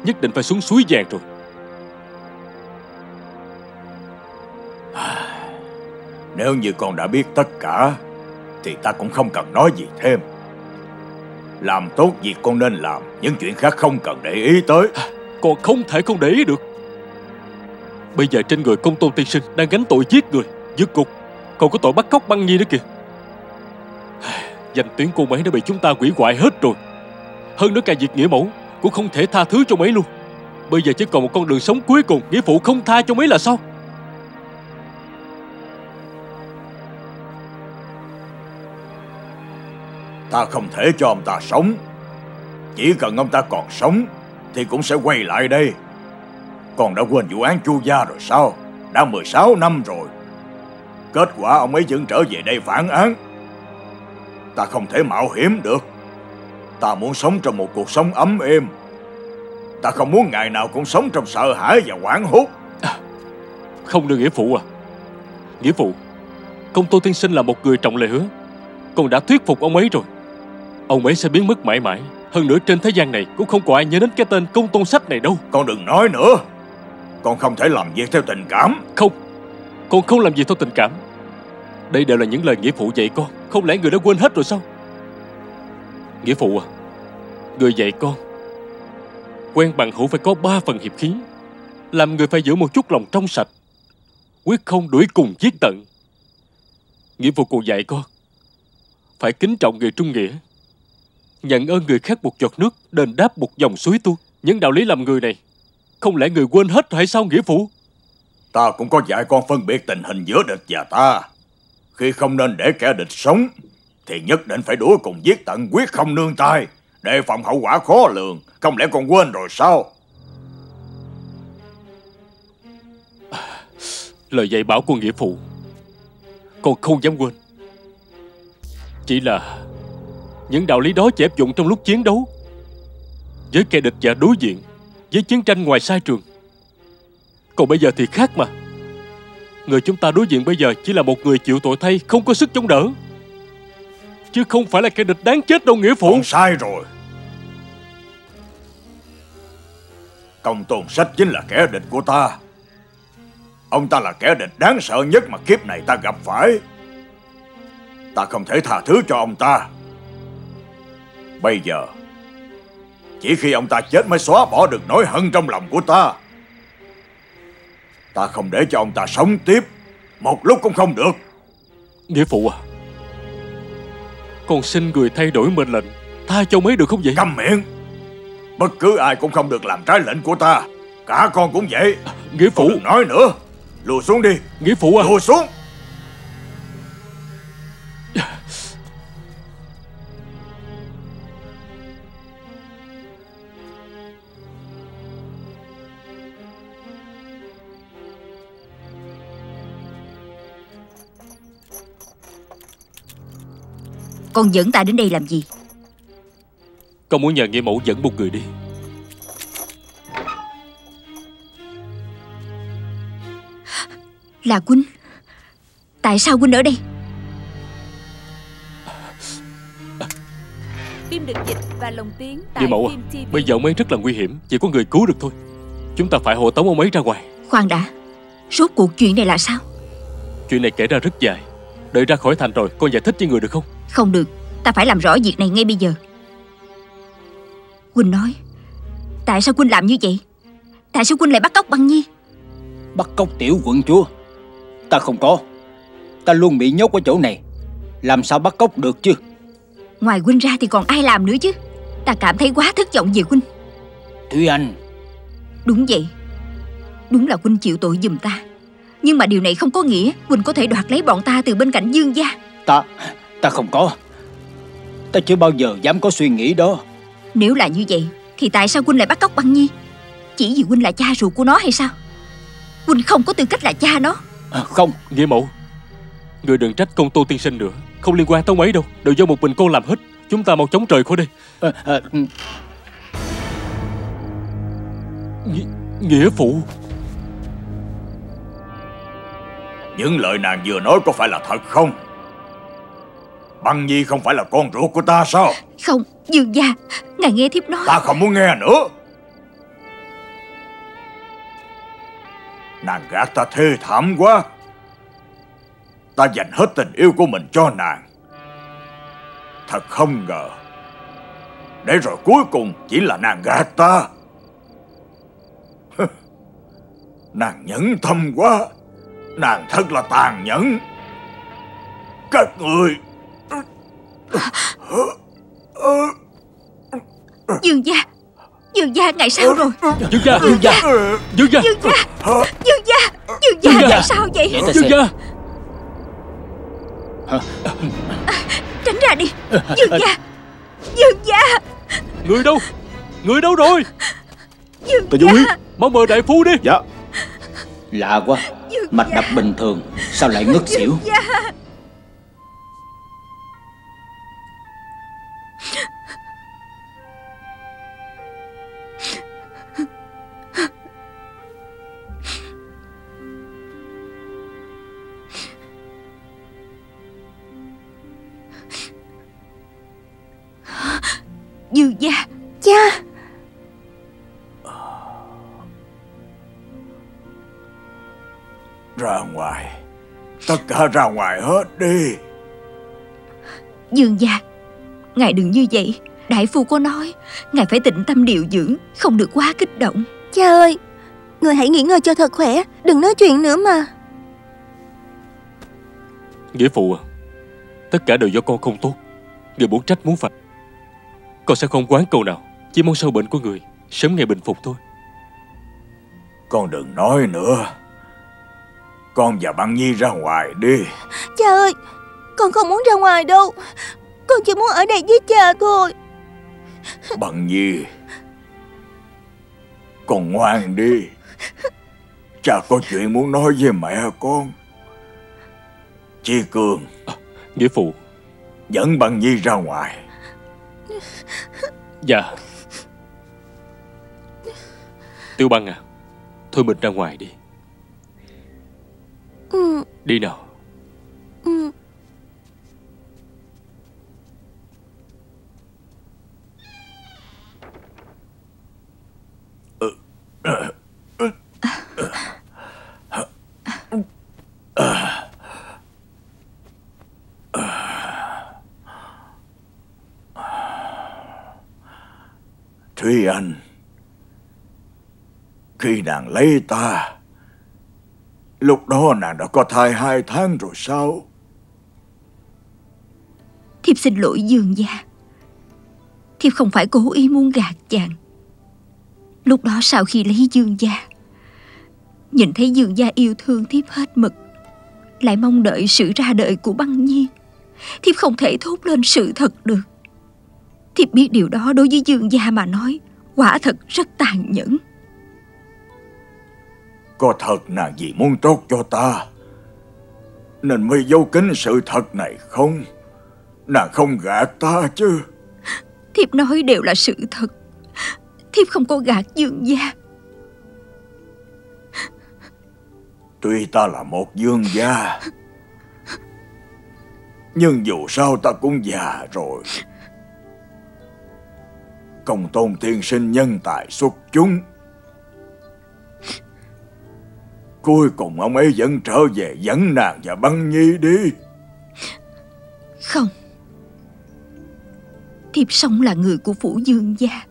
nhất định phải xuống suối vàng rồi. Nếu như con đã biết tất cả Thì ta cũng không cần nói gì thêm. Làm tốt việc con nên làm Những chuyện khác không cần để ý tới còn không thể không để ý được. Bây giờ trên người công tôn tiên sinh Đang gánh tội giết người Dứt cục Còn có tội bắt cóc băng nhi nữa kìa. Danh tiếng cô mấy đã bị chúng ta quỷ hoại hết rồi. Hơn nữa cả việc nghĩa mẫu Cũng không thể tha thứ cho mấy luôn. Bây giờ chỉ còn một con đường sống cuối cùng, Nghĩa phụ không tha cho mấy là sao? Ta không thể cho ông ta sống. Chỉ cần ông ta còn sống thì cũng sẽ quay lại đây. Còn đã quên vụ án chu gia rồi sao? Đã 16 năm rồi. Kết quả ông ấy vẫn trở về đây phản án. Ta không thể mạo hiểm được. Ta muốn sống trong một cuộc sống ấm êm. Ta không muốn ngày nào cũng sống trong sợ hãi và hoảng hốt. À, không được nghĩa phụ à. Nghĩa phụ, Công tôn tiên sinh là một người trọng lời hứa. Con đã thuyết phục ông ấy rồi. Ông ấy sẽ biến mất mãi mãi. Hơn nữa trên thế gian này Cũng không có ai nhớ đến cái tên công tôn sách này đâu. Con đừng nói nữa. Con không thể làm việc theo tình cảm. Không Con không làm gì theo tình cảm. Đây đều là những lời nghĩa phụ dạy con. Không lẽ người đã quên hết rồi sao? Nghĩa phụ à Người dạy con Quen bằng hữu phải có ba phần hiệp khí. Làm người phải giữ một chút lòng trong sạch Quyết không đuổi cùng giết tận. Nghĩa phụ còn dạy con Phải kính trọng người trung nghĩa Nhận ơn người khác một giọt nước Đền đáp một dòng suối tuôn Những đạo lý làm người này Không lẽ người quên hết hay sao nghĩa phụ? Ta cũng có dạy con phân biệt tình hình giữa địch và ta. Khi không nên để kẻ địch sống Thì nhất định phải đuổi cùng giết tận quyết không nương tay Đề phòng hậu quả khó lường. Không lẽ con quên rồi sao? Lời dạy bảo của nghĩa phụ Con không dám quên. Chỉ là những đạo lý đó chỉ áp dụng trong lúc chiến đấu. Với kẻ địch và đối diện, Với chiến tranh ngoài sai trường. Còn bây giờ thì khác mà. Người chúng ta đối diện bây giờ chỉ là một người chịu tội thay, Không có sức chống đỡ. Chứ không phải là kẻ địch đáng chết đâu, nghĩa phụ. Con sai rồi. Công tôn sách chính là kẻ địch của ta. Ông ta là kẻ địch đáng sợ nhất mà kiếp này ta gặp phải. Ta không thể tha thứ cho ông ta. Bây giờ Chỉ khi ông ta chết mới xóa bỏ được nỗi hận trong lòng của ta. Ta không để cho ông ta sống tiếp Một lúc cũng không được. Nghĩa phụ à Con xin người thay đổi mệnh lệnh Tha cho mấy được không vậy? Câm miệng Bất cứ ai cũng không được làm trái lệnh của ta Cả con cũng vậy. Nghĩa phụ. Đừng nói nữa. Lùi xuống đi. Nghĩa phụ à. Lùi xuống Con dẫn ta đến đây làm gì? Con muốn nhờ nghĩa mẫu dẫn một người đi. Là Quynh Tại sao Quynh ở đây? Phim được dịch và lồng tiếng tại Nghĩa mẫu à. Bây giờ ông ấy rất là nguy hiểm Chỉ có người cứu được thôi. Chúng ta phải hộ tống ông ấy ra ngoài. Khoan đã Rốt cuộc chuyện này là sao? Chuyện này kể ra rất dài Đợi ra khỏi thành rồi con giải thích cho người được không Không được Ta phải làm rõ việc này ngay bây giờ. Quynh nói Tại sao Quynh làm như vậy? Tại sao Quynh lại bắt cóc băng nhi? Bắt cóc tiểu quận chúa. Ta không có. Ta luôn bị nhốt ở chỗ này. Làm sao bắt cóc được chứ? Ngoài Quynh ra thì còn ai làm nữa chứ? Ta cảm thấy quá thất vọng về Quynh Thúy Anh. Đúng vậy. Đúng là Quynh chịu tội giùm ta. Nhưng mà điều này không có nghĩa Quynh có thể đoạt lấy bọn ta từ bên cạnh dương gia. Ta Ta không có. Ta chưa bao giờ dám có suy nghĩ đó. Nếu là như vậy Thì tại sao Quynh lại bắt cóc băng nhi? Chỉ vì Quynh là cha ruột của nó hay sao? Quynh không có tư cách là cha nó. À, Không Nghĩa mẫu. Người đừng trách công tô tiên sinh nữa. Không liên quan tới ông ấy đâu. Đều do một mình cô làm hết. Chúng ta mau chống trời khỏi đây. À, à, Nghĩa, nghĩa phụ. Những lời nàng vừa nói có phải là thật không Băng Nhi không phải là con ruột của ta sao? Không Dương gia Ngài nghe thiếp nói. Ta không muốn nghe nữa. Nàng gạt ta thê thảm quá. Ta dành hết tình yêu của mình cho nàng. Thật không ngờ. Để rồi cuối cùng chỉ là nàng gạt ta. Nàng nhẫn tâm quá. Nàng thật là tàn nhẫn. Các người Dương gia Dương gia ngài sao rồi. Dương gia Dương gia Dương gia. Dương gia Dương gia Dương gia Dương gia. ngài sao vậy? Dương gia. Tránh ra đi. Dương gia Dương gia. Người đâu? Người đâu rồi? Dương Tà Du Huyết Mau mời đại phu đi. Dạ. Lạ quá. Dương Mạch gia. đập bình thường. Sao lại ngất xỉu Cả ra ngoài hết đi. Dương gia Ngài đừng như vậy. Đại phu có nói Ngài phải tĩnh tâm điều dưỡng Không được quá kích động. Cha ơi Người hãy nghỉ ngơi cho thật khỏe Đừng nói chuyện nữa mà. Nghĩa phụ à Tất cả đều do con không tốt. Người muốn trách muốn phạt. Con sẽ không quán câu nào Chỉ mong sâu bệnh của người Sớm ngày bình phục thôi. Con đừng nói nữa Con và băng nhi ra ngoài đi. Cha ơi Con không muốn ra ngoài đâu. Con chỉ muốn ở đây với cha thôi. Băng nhi Con ngoan đi. Cha có chuyện muốn nói với mẹ con. Chi Cường Nghĩa phụ. Dẫn băng nhi ra ngoài. Dạ. Tiêu băng à Thôi mình ra ngoài đi ừ. Đi nào ừ. Thúy Anh Khi nàng lấy ta Lúc đó nàng đã có thai hai tháng rồi sao? Thiếp xin lỗi, Dương gia. Thiếp không phải cố ý muốn gạt chàng. Lúc đó sau khi lấy Dương gia, Nhìn thấy Dương gia yêu thương thiếp hết mực, Lại mong đợi sự ra đời của băng nhiên Thiếp không thể thốt lên sự thật được. Thiếp biết điều đó đối với Dương gia mà nói, Quả thật rất tàn nhẫn. Có thật nàng gì muốn tốt cho ta. Nên mới giấu kín sự thật này không? Nàng không gạt ta chứ? Thiếp nói đều là sự thật. Thiếp không có gạt Dương gia. Tuy ta là một dương gia Nhưng dù sao ta cũng già rồi. Công tôn tiên sinh nhân tài xuất chúng Cuối cùng ông ấy vẫn trở về dẫn nàng và băng nhi đi. Không. Thiếp sống là người của phủ dương gia.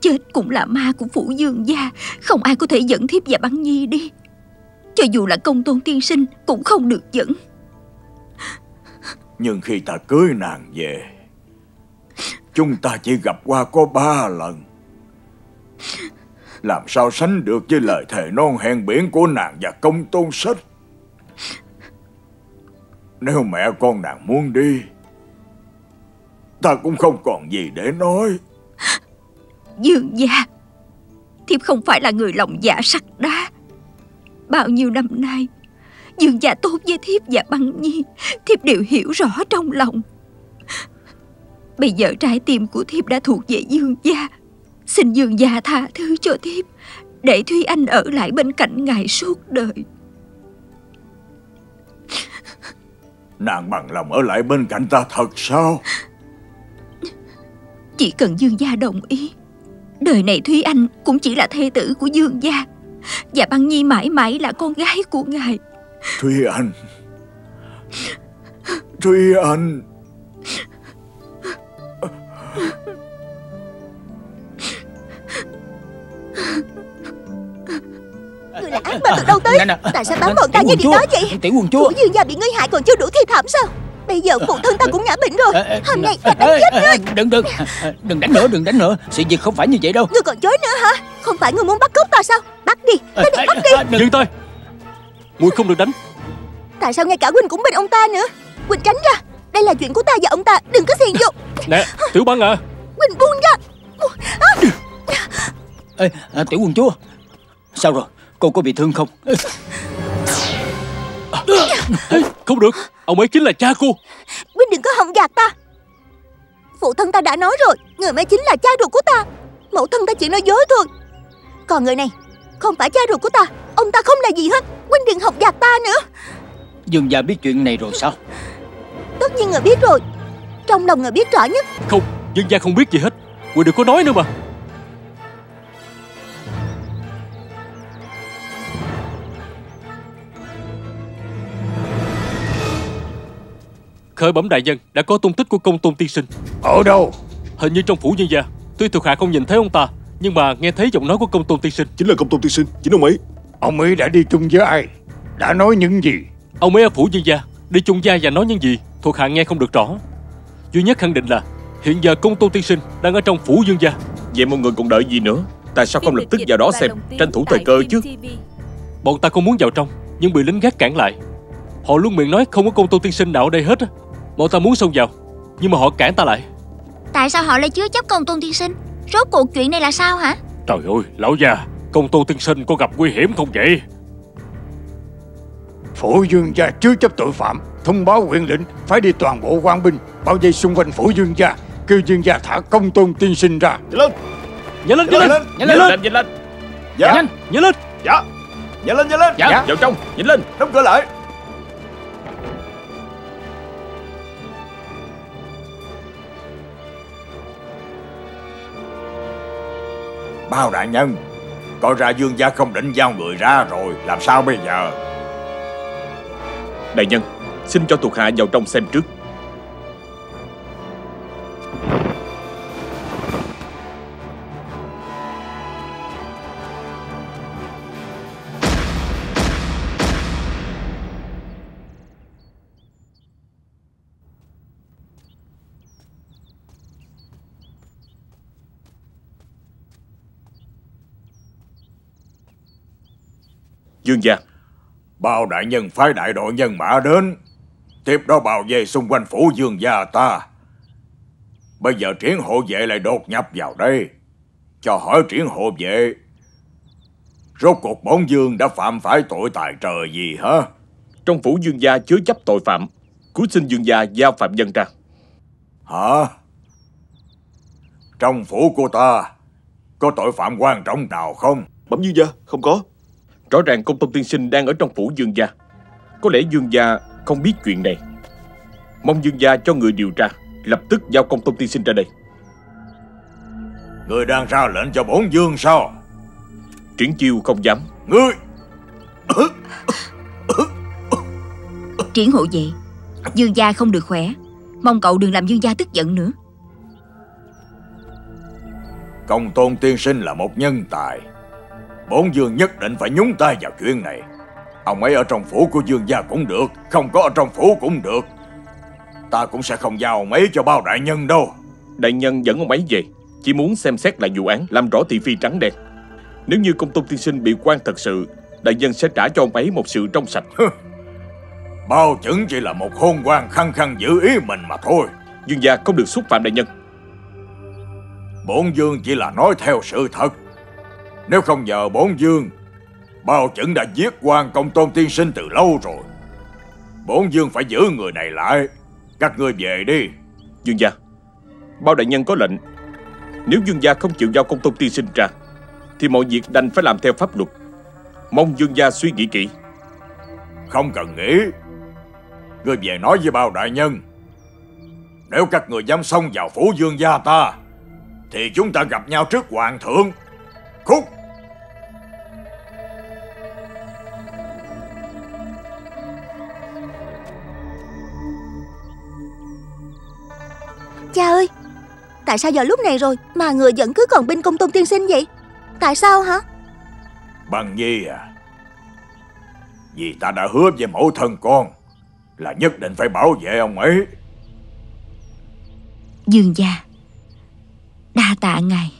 Chết cũng là ma của phủ dương gia. Không ai có thể dẫn thiếp và băng nhi đi. Cho dù là công tôn tiên sinh Cũng không được dẫn. Nhưng khi ta cưới nàng về Chúng ta chỉ gặp qua có ba lần làm sao sánh được với lời thề non hèn biển của nàng và công tôn sách? Nếu mẹ con nàng muốn đi, Ta cũng không còn gì để nói. Dương gia, Thiếp không phải là người lòng dạ sắt đá. Bao nhiêu năm nay, Dương gia tốt với thiếp và băng nhi, Thiếp đều hiểu rõ trong lòng. Bây giờ trái tim của thiếp đã thuộc về Dương gia. Xin Dương gia tha thứ cho thiếp Để Thúy Anh ở lại bên cạnh ngài suốt đời. Nàng bằng lòng ở lại bên cạnh ta thật sao? Chỉ cần Dương gia đồng ý Đời này Thúy Anh cũng chỉ là thê tử của Dương gia Và băng nhi mãi mãi là con gái của ngài. Thúy Anh Thúy Anh Ma từ đâu tới Nè, nè, Tại sao bán bọn ta như quần đi chúa, đó vậy? Tiểu quần chúa. Phủ dương gia bị ngươi hại còn chưa đủ thi thảm sao? Bây giờ phụ thân ta cũng ngã bệnh rồi. Hôm nay ta đánh chết ngươi. Đừng đừng. Đừng đánh nữa đừng đánh nữa. Sự việc không phải như vậy đâu. Ngươi còn chối nữa hả? Không phải ngươi muốn bắt cóc ta sao? Bắt đi. Tới đây bắt đi. đừng. Dừng tay Mùi không được đánh. Tại sao ngay cả Huynh cũng bên ông ta nữa? Huynh tránh ra. Đây là chuyện của ta và ông ta. Đừng có xì vô. Nè Tiểu băng à. Huynh buông ra. Ê, à, Tiểu quần chúa. Sao rồi Cô có bị thương không? Không được. Ông ấy chính là cha cô. Huynh đừng có hòng gạt ta. Phụ thân ta đã nói rồi Người mới chính là cha ruột của ta. Mẫu thân ta chỉ nói dối thôi. Còn người này Không phải cha ruột của ta Ông ta không là gì hết. Huynh đừng học gạt ta nữa. Dương gia biết chuyện này rồi sao? Tất nhiên người biết rồi. Trong lòng người biết rõ nhất. Không Dương gia không biết gì hết. Quỳnh đừng có nói nữa mà Khởi bẩm đại nhân Đã có tung tích của công tôn tiên sinh. Ở đâu? Hình như trong phủ nhân gia. Tuy thuộc hạ không nhìn thấy ông ta Nhưng mà nghe thấy giọng nói của công tôn tiên sinh. Chính là công tôn tiên sinh Chính ông ấy. Ông ấy đã đi chung với ai? Đã nói những gì? Ông ấy ở phủ nhân gia Đi chung gia và nói những gì Thuộc hạ nghe không được rõ. Duy nhất khẳng định là Hiện giờ công tôn tiên sinh đang ở trong phủ dương gia. Vậy mọi người còn đợi gì nữa? Tại sao không lập tức vào đó xem Tranh thủ thời cơ chứ? Bọn ta không muốn vào trong Nhưng bị lính gác cản lại. Họ luôn miệng nói không có công tôn tiên sinh nào ở đây hết á. Bọn ta muốn xông vào Nhưng mà họ cản ta lại. Tại sao họ lại chứa chấp công tôn tiên sinh? Rốt cuộc chuyện này là sao hả? Trời ơi lão già Công tôn tiên sinh có gặp nguy hiểm không vậy? Phủ dương gia chưa chấp tội phạm Thông báo huyện lệnh Phải đi toàn bộ quan binh Bao vây xung quanh phủ dương gia Kêu dương gia thả công tôn tiên sinh ra. Lên Nhanh lên! Nhanh lên Nhanh Nhanh lên! lên! Nhanh lên! Dạ Nhanh Nhanh lên Dạ! Nhanh lên nhanh lên! Dạ! Vào trong Nhanh lên! Đóng cửa lại Bao đại nhân. Coi ra dương gia không định giao người ra rồi, Làm sao bây giờ? Đại nhân, Xin cho thuộc hạ vào trong xem trước. Dương gia. Bao đại nhân phái đại đội nhân mã đến Tiếp đó bao về xung quanh phủ dương gia ta. Bây giờ triển hộ vệ lại đột nhập vào đây Cho hỏi triển hộ vệ Rốt cuộc bổn dương đã phạm phải tội tài trời gì hả? Trong phủ dương gia chứa chấp tội phạm Cứu xin dương gia giao phạm nhân ra. Hả? Trong phủ của ta Có tội phạm quan trọng nào không? Bẩm dương gia không có Rõ ràng công tôn tiên sinh đang ở trong phủ dương gia. Có lẽ dương gia không biết chuyện này. Mong dương gia cho người điều tra Lập tức giao công tôn tiên sinh ra đây. Người đang ra lệnh cho bổn dương sao? Triển chiêu không dám. Ngươi! Triển hộ vệ Dương gia không được khỏe. Mong cậu đừng làm dương gia tức giận nữa. Công tôn tiên sinh là một nhân tài Bổn dương nhất định phải nhúng tay vào chuyện này. Ông ấy ở trong phủ của dương gia cũng được Không có ở trong phủ cũng được. Ta cũng sẽ không giao ông ấy cho bao đại nhân đâu. Đại nhân dẫn ông ấy về Chỉ muốn xem xét lại vụ án Làm rõ thị phi trắng đen. Nếu như công tôn tiên sinh bị quan thật sự Đại nhân sẽ trả cho ông ấy một sự trong sạch. Bao chứng chỉ là một hôn quan khăng khăng giữ ý mình mà thôi. Dương gia không được xúc phạm đại nhân. Bổn dương chỉ là nói theo sự thật Nếu không nhờ bổn dương Bao chứng đã giết quan công tôn tiên sinh từ lâu rồi. Bổn dương phải giữ người này lại. Các ngươi về đi. Dương gia Bao đại nhân có lệnh. Nếu dương gia không chịu giao công tôn tiên sinh ra Thì mọi việc đành phải làm theo pháp luật. Mong dương gia suy nghĩ kỹ. Không cần nghĩ. Ngươi về nói với bao đại nhân. Nếu các người dám xông vào phủ dương gia ta Thì chúng ta gặp nhau trước hoàng thượng. Khúc Cha ơi Tại sao giờ lúc này rồi Mà người vẫn cứ còn bên công tôn tiên sinh vậy? Tại sao hả? Bằng nhi à? Vì ta đã hứa với mẫu thân con Là nhất định phải bảo vệ ông ấy. Dương gia Đa tạ ngài.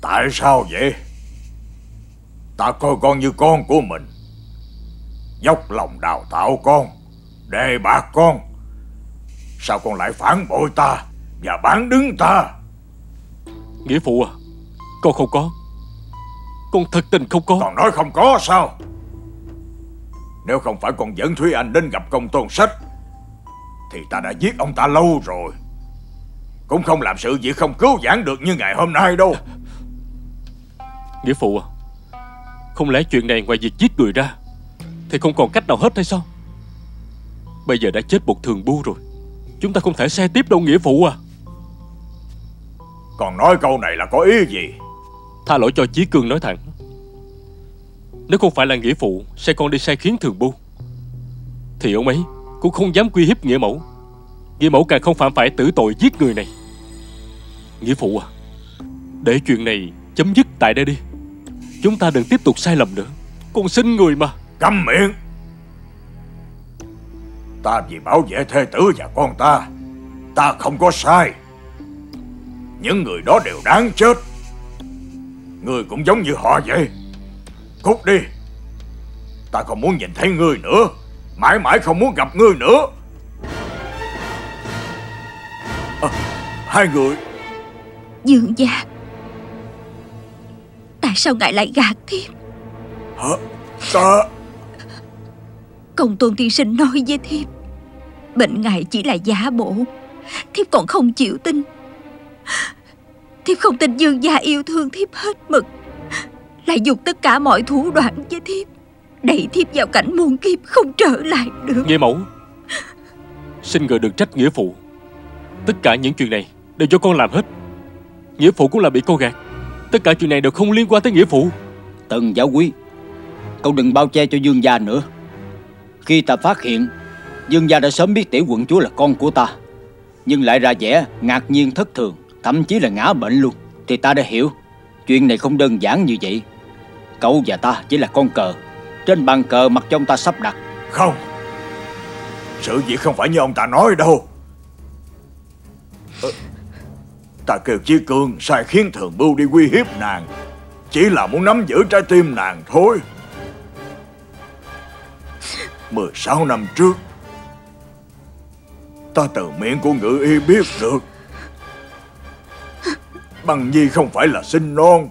Tại sao vậy? Ta coi con như con của mình Dốc lòng đào tạo con. Đề bạc con. Sao con lại phản bội ta Và bán đứng ta? Nghĩa phụ à Con không có. Con thật tình không có. Còn nói không có sao? Nếu không phải con dẫn Thúy Anh đến gặp công tôn sách Thì ta đã giết ông ta lâu rồi. Cũng không làm sự việc không cứu vãn được như ngày hôm nay đâu. Nghĩa phụ à Không lẽ chuyện này ngoài việc giết người ra Thì không còn cách nào hết hay sao? Bây giờ đã chết một thường bu rồi. Chúng ta không thể xe tiếp đâu nghĩa phụ à. Còn nói câu này là có ý gì? Tha lỗi cho Chí Cương nói thẳng. Nếu không phải là nghĩa phụ Sẽ con đi sai khiến thường bu. Thì ông ấy cũng không dám quy hiếp nghĩa mẫu. Nghĩa mẫu càng không phạm phải tử tội giết người này. Nghĩa phụ à Để chuyện này chấm dứt tại đây đi. Chúng ta đừng tiếp tục sai lầm nữa. Con xin người mà Câm miệng. Ta vì bảo vệ thê tử và con ta Ta không có sai. Những người đó đều đáng chết. Người cũng giống như họ vậy. Cút đi. Ta không muốn nhìn thấy ngươi nữa. Mãi mãi không muốn gặp ngươi nữa. À, Hai người. Dương gia Tại sao ngài lại gạt thiếp Hả? Ta Công tôn tiên sinh nói với thiếp Bệnh ngài chỉ là giả bộ. Thiếp còn không chịu tin. Thiếp không tin dương gia yêu thương thiếp hết mực. Lại dùng tất cả mọi thủ đoạn với thiếp Đẩy thiếp vào cảnh muôn kiếp không trở lại được. Nghĩa mẫu Xin ngờ đừng trách nghĩa phụ. Tất cả những chuyện này đều do con làm hết. Nghĩa phụ cũng là bị con gạt. Tất cả chuyện này đều không liên quan tới nghĩa phụ. Tần giáo quý Cậu đừng bao che cho Dương gia nữa khi ta phát hiện Dương gia đã sớm biết tiểu quận chúa là con của ta. Nhưng lại ra vẻ ngạc nhiên thất thường Thậm chí là ngã bệnh luôn. Thì ta đã hiểu Chuyện này không đơn giản như vậy. Cậu và ta chỉ là con cờ. Trên bàn cờ mặt trong ta sắp đặt. Không. Sự việc không phải như ông ta nói đâu. Ờ, Ta kêu Chí Cương sai khiến thường bưu đi uy hiếp nàng. Chỉ là muốn nắm giữ trái tim nàng thôi. 16 năm trước. Ta từ miệng của ngự y biết được Bằng Nhi không phải là sinh non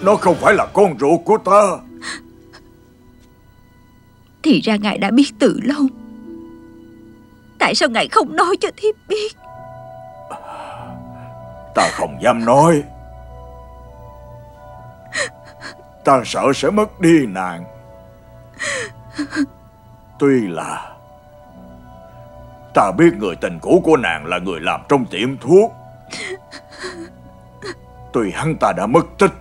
Nó không phải là con ruột của ta. Thì ra ngài đã biết từ lâu. Tại sao ngài không nói cho thiếp biết? Ta không dám nói. Ta sợ sẽ mất đi nàng Tuy là Ta biết người tình cũ của nàng là người làm trong tiệm thuốc. Tuy hắn ta đã mất tích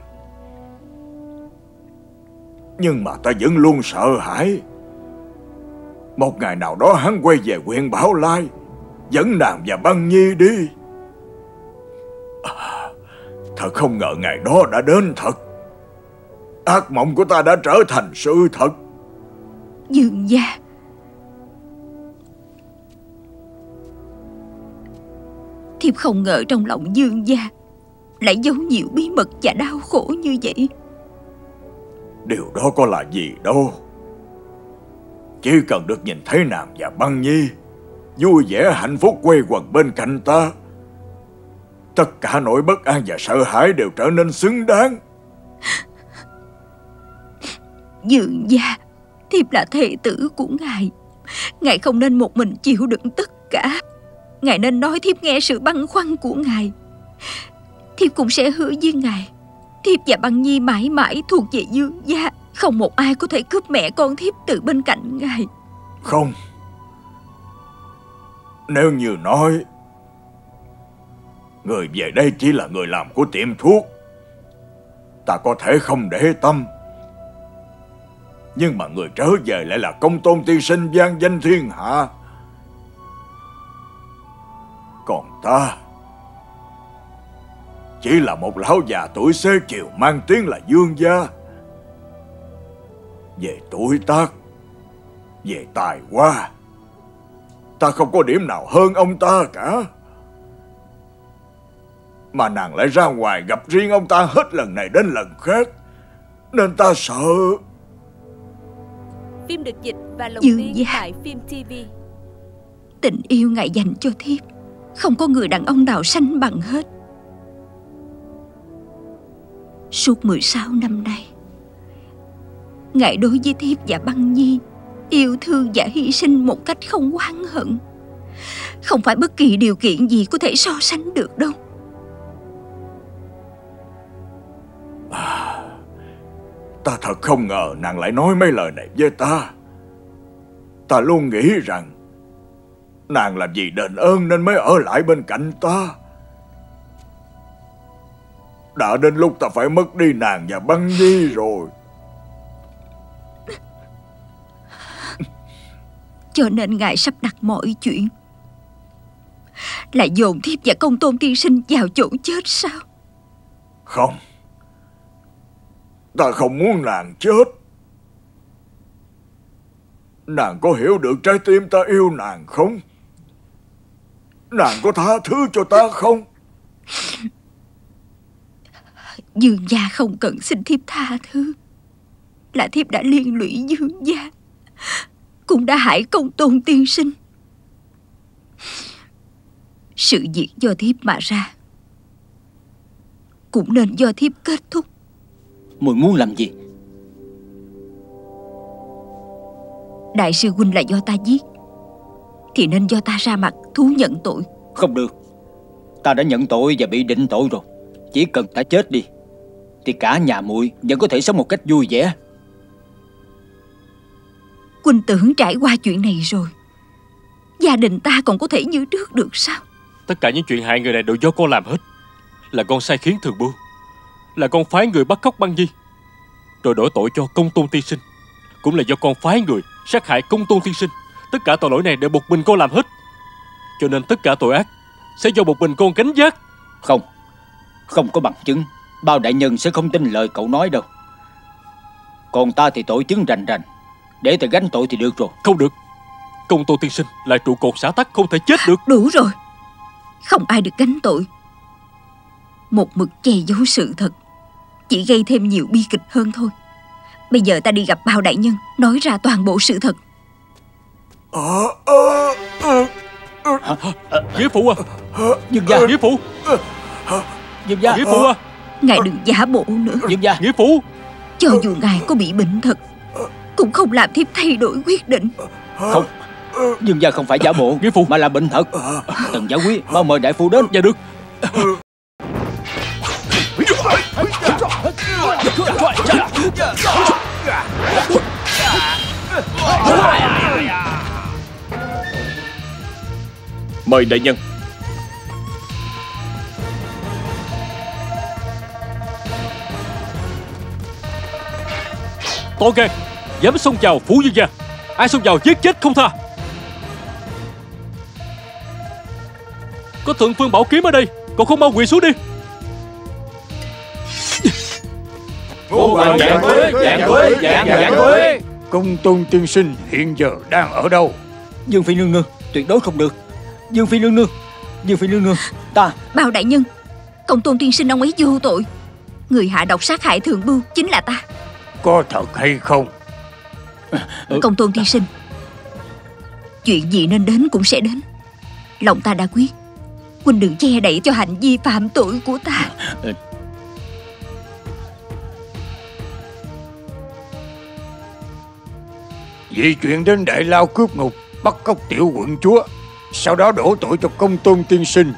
Nhưng mà ta vẫn luôn sợ hãi. Một ngày nào đó hắn quay về huyện Bảo Lai Dẫn nàng và băng nhi đi. À, Thật không ngờ ngày đó đã đến thật. Ác mộng của ta đã trở thành sự thật. Dương gia. Thiếp không ngờ trong lòng dương gia Lại giấu nhiều bí mật và đau khổ như vậy. Điều đó có là gì đâu? Chỉ cần được nhìn thấy nàng và băng nhi Vui vẻ hạnh phúc quay quần bên cạnh ta Tất cả nỗi bất an và sợ hãi đều trở nên xứng đáng. Dương gia Thiếp là thệ tử của ngài. Ngài không nên một mình chịu đựng tất cả. Ngài nên nói thiếp nghe sự băn khoăn của ngài. Thiếp cũng sẽ hứa với ngài. Thiếp và băng nhi mãi mãi thuộc về dương gia. Không một ai có thể cướp mẹ con thiếp từ bên cạnh ngài. Không. Nếu như nói, Người về đây chỉ là người làm của tiệm thuốc. Ta có thể không để tâm. Nhưng mà người trở về lại là công tôn tiên sinh gian danh thiên hạ Còn ta, Chỉ là một lão già tuổi xế chiều mang tiếng là dương gia. Về tuổi tác, Về tài hoa, Ta không có điểm nào hơn ông ta cả. Mà nàng lại ra ngoài gặp riêng ông ta hết lần này đến lần khác, Nên ta sợ Phim được dịch và lồng Dương tiếng tại Phim TV. Tình yêu ngài dành cho thiếp. Không có người đàn ông nào sanh bằng hết. Suốt 16 năm nay Ngài đối với thiếp và băng nhi Yêu thương và hy sinh một cách không oán hận. Không phải bất kỳ điều kiện gì có thể so sánh được đâu Ta thật không ngờ nàng lại nói mấy lời này với ta. Ta luôn nghĩ rằng Nàng làm gì đền ơn nên mới ở lại bên cạnh ta. Đã đến lúc ta phải mất đi nàng và băng nhi rồi. Cho nên ngài sắp đặt mọi chuyện. Lại dồn thiếp và công tôn tiên sinh vào chỗ chết sao? Không Ta không muốn nàng chết Nàng có hiểu được trái tim ta yêu nàng không? Nàng có tha thứ cho ta không? Dương gia không cần xin thiếp tha thứ Là thiếp đã liên lụy dương gia, Cũng đã hại công tôn tiên sinh Sự việc do thiếp mà ra Cũng nên do thiếp kết thúc Mùi muốn làm gì? Đại sư huynh là do ta giết Thì nên do ta ra mặt thú nhận tội. Không được. Ta đã nhận tội và bị định tội rồi. Chỉ cần ta chết đi Thì cả nhà muội vẫn có thể sống một cách vui vẻ. Huynh tưởng trải qua chuyện này rồi Gia đình ta còn có thể như trước được sao? Tất cả những chuyện hại người này đều do con làm hết Là con sai khiến thường bưu Là con phái người bắt cóc băng di. Rồi đổi tội cho công tôn tiên sinh. Cũng là do con phái người sát hại công tôn tiên sinh. Tất cả tội lỗi này đều một mình con làm hết. Cho nên tất cả tội ác Sẽ do một mình con gánh vác. Không. Không có bằng chứng. Bao đại nhân sẽ không tin lời cậu nói đâu. Còn ta thì tội chứng rành rành. Để ta gánh tội thì được rồi. Không được. Công tôn tiên sinh là trụ cột xã tắc không thể chết được. Đủ rồi. Không ai được gánh tội. Một mực che giấu sự thật Chỉ gây thêm nhiều bi kịch hơn thôi. Bây giờ ta đi gặp bao đại nhân Nói ra toàn bộ sự thật. Nghĩa phụ à? Dương gia Nghĩa phụ. Dương gia Nghĩa phụ à? Ngài đừng giả bộ nữa. Dương gia Nghĩa phụ. Cho dù ngài có bị bệnh thật Cũng không làm thiếp thay đổi quyết định. Không. Dương gia không phải giả bộ Nghĩa phụ Mà là bệnh thật. Tần giáo quý mau mời đại phu đến. Dạ được Mời đại nhân. To kê Dám xông vào phủ dương gia Ai xông vào giết chết không tha. Có thượng phương bảo kiếm ở đây, Còn không mau quỳ xuống đi. Ngô hoàng dạng quế, dạng quế, dạng dạng quế. Công tôn tiên sinh hiện giờ đang ở đâu? Dương Phi nương nương Tuyệt đối không được. Dương Phi nương nương Dương Phi nương nương Ta. Bao đại nhân Công tôn tiên sinh ông ấy vô tội. Người hạ độc sát hại thường bưu chính là ta. Có thật hay không? Công tôn tiên sinh Chuyện gì nên đến cũng sẽ đến. Lòng ta đã quyết Huynh đừng che đậy cho hành vi phạm tội của ta Vì chuyện đến đại lao cướp ngục Bắt cóc tiểu quận chúa. Sau đó đổ tội cho công tôn tiên sinh.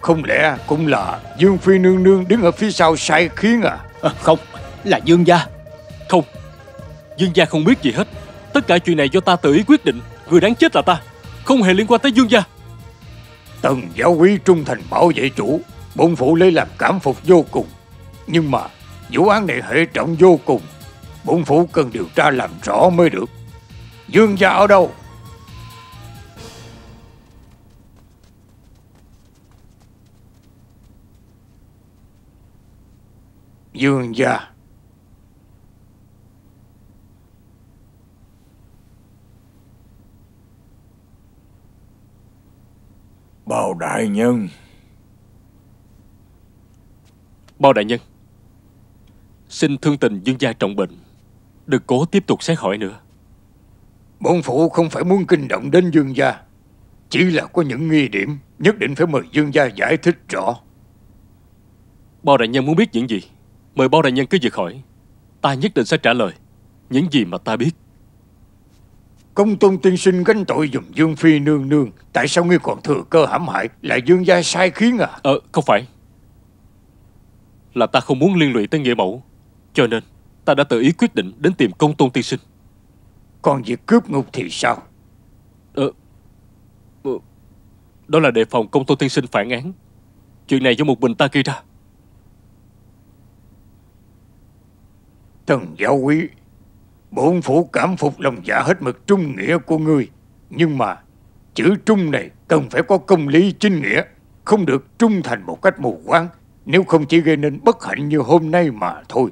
Không lẽ cũng là Dương Phi nương nương đứng ở phía sau sai khiến à? À, Không Là Dương gia. Không Dương gia không biết gì hết. Tất cả chuyện này do ta tự ý quyết định. Người đáng chết là ta Không hề liên quan tới Dương gia. Tần giáo quý trung thành bảo vệ chủ Bổn phụ lấy làm cảm phục vô cùng. Nhưng mà vụ án này hệ trọng vô cùng. Bổn phụ cần điều tra làm rõ mới được Dương gia ở đâu? Dương gia. Bao đại nhân. Bao đại nhân Xin thương tình dương gia trọng bệnh Đừng cố tiếp tục xét hỏi nữa Bổn phụ không phải muốn kinh động đến Dương gia. Chỉ là có những nghi điểm Nhất định phải mời Dương gia giải thích rõ. Bao đại nhân muốn biết những gì? Mời bao đại nhân cứ việc hỏi. Ta nhất định sẽ trả lời. Những gì mà ta biết. Công tôn tiên sinh gánh tội dùm Dương Phi nương nương. Tại sao ngươi còn thừa cơ hãm hại? Là Dương gia sai khiến à? Ờ không phải. Là ta không muốn liên lụy tới nghĩa mẫu. Cho nên ta đã tự ý quyết định đến tìm công tôn tiên sinh Còn việc cướp ngục thì sao? Ờ ờ, Đó là đề phòng công tôn tiên sinh phản án. Chuyện này do một mình ta gây ra. Tần giáo quý Bổn phủ cảm phục lòng dạ hết mực trung nghĩa của ngươi. Nhưng mà Chữ trung này cần phải có công lý chính nghĩa Không được trung thành một cách mù quáng. Nếu không chỉ gây nên bất hạnh như hôm nay mà thôi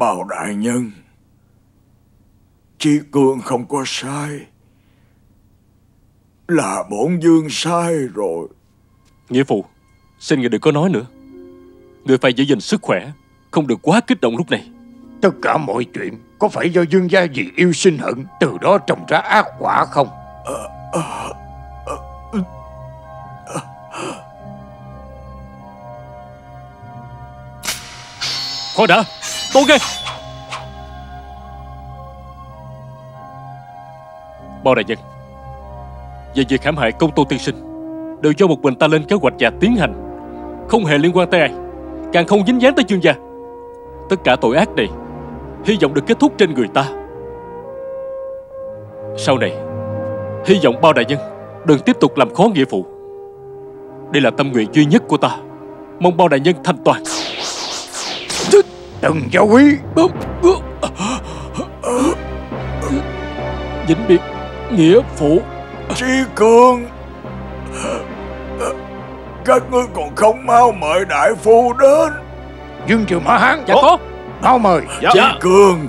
Bao đại nhân Chí Cương không có sai. Là bổn dương sai rồi. Nghĩa phụ Xin người đừng có nói nữa. Người phải giữ gìn sức khỏe Không được quá kích động lúc này. Tất cả mọi chuyện Có phải do dương gia vì yêu sinh hận Từ đó trồng ra ác quả không? Khoan đã tôi nghe Bao đại nhân, Về việc hãm hại công tôn tiên sinh, Đều do một mình ta lên kế hoạch và tiến hành. Không hề liên quan tới ai, Càng không dính dáng tới chuyên gia. Tất cả tội ác này, Hy vọng được kết thúc trên người ta. Sau này, Hy vọng bao đại nhân Đừng tiếp tục làm khó nghĩa phụ Đây là tâm nguyện duy nhất của ta. Mong bao đại nhân thành toàn. Tần giáo quý. Vĩnh biệt Nghĩa phụ Trí Cương. Các ngươi còn không mau mời đại phu đến. Dương Triều Mã Hán Dạ có. Mau mời. Trí Cương.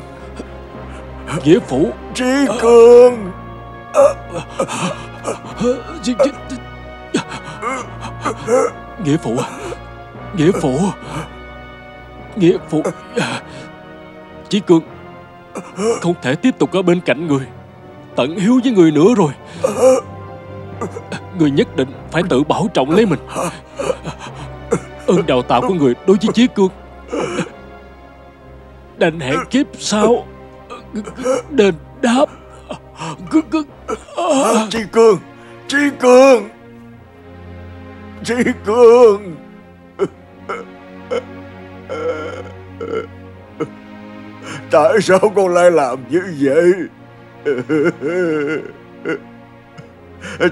Nghĩa phụ Trí Cương. Nghĩa phụ Nghĩa phụ Nghĩa phụ à, Chí Cương, Không thể tiếp tục ở bên cạnh người. Tận hiếu với người nữa rồi. Người nhất định phải tự bảo trọng lấy mình. Ơn đào tạo của người đối với Chí Cương Đành hẹn kiếp sau. Đền đáp. À. Chí Cương Chí Cương Chí Cương. Tại sao con lại làm như vậy?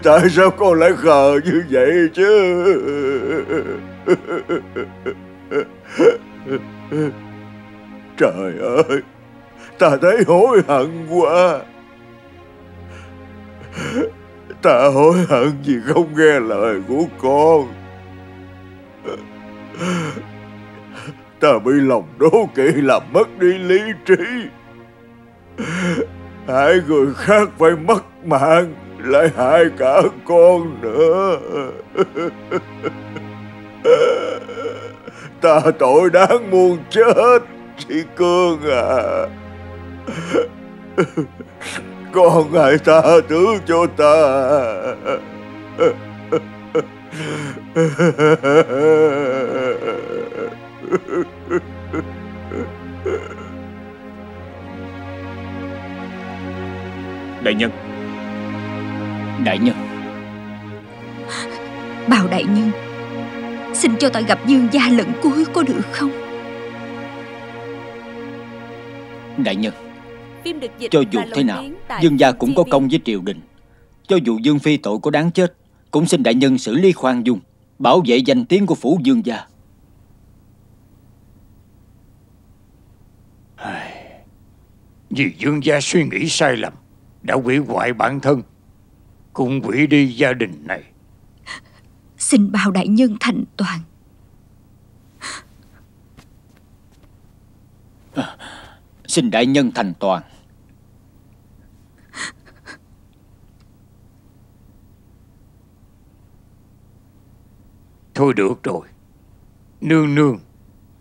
Tại sao con lại khờ như vậy chứ? Trời ơi, Ta thấy hối hận quá. Ta hối hận vì không nghe lời của con. Ta bị lòng đố kỵ làm mất đi lý trí. Hai người khác phải mất mạng, Lại hại cả con nữa. Ta tội đáng muôn chết Chị Cương à. Con hãy tha thứ cho ta. Đại nhân. Đại nhân. Bào đại nhân Xin cho ta gặp dương gia lần cuối có được không? Đại nhân Phim được dịch Cho dù thế nào Dương gia cũng có công với triều đình. Cho dù Dương Phi tội có đáng chết Cũng xin đại nhân xử lý khoan dung Bảo vệ danh tiếng của phủ Dương gia Vì Dương gia suy nghĩ sai lầm Đã hủy hoại bản thân Cũng hủy đi gia đình này. Xin bào đại nhân thành toàn. Xin đại nhân thành toàn. Thôi được rồi. Nương nương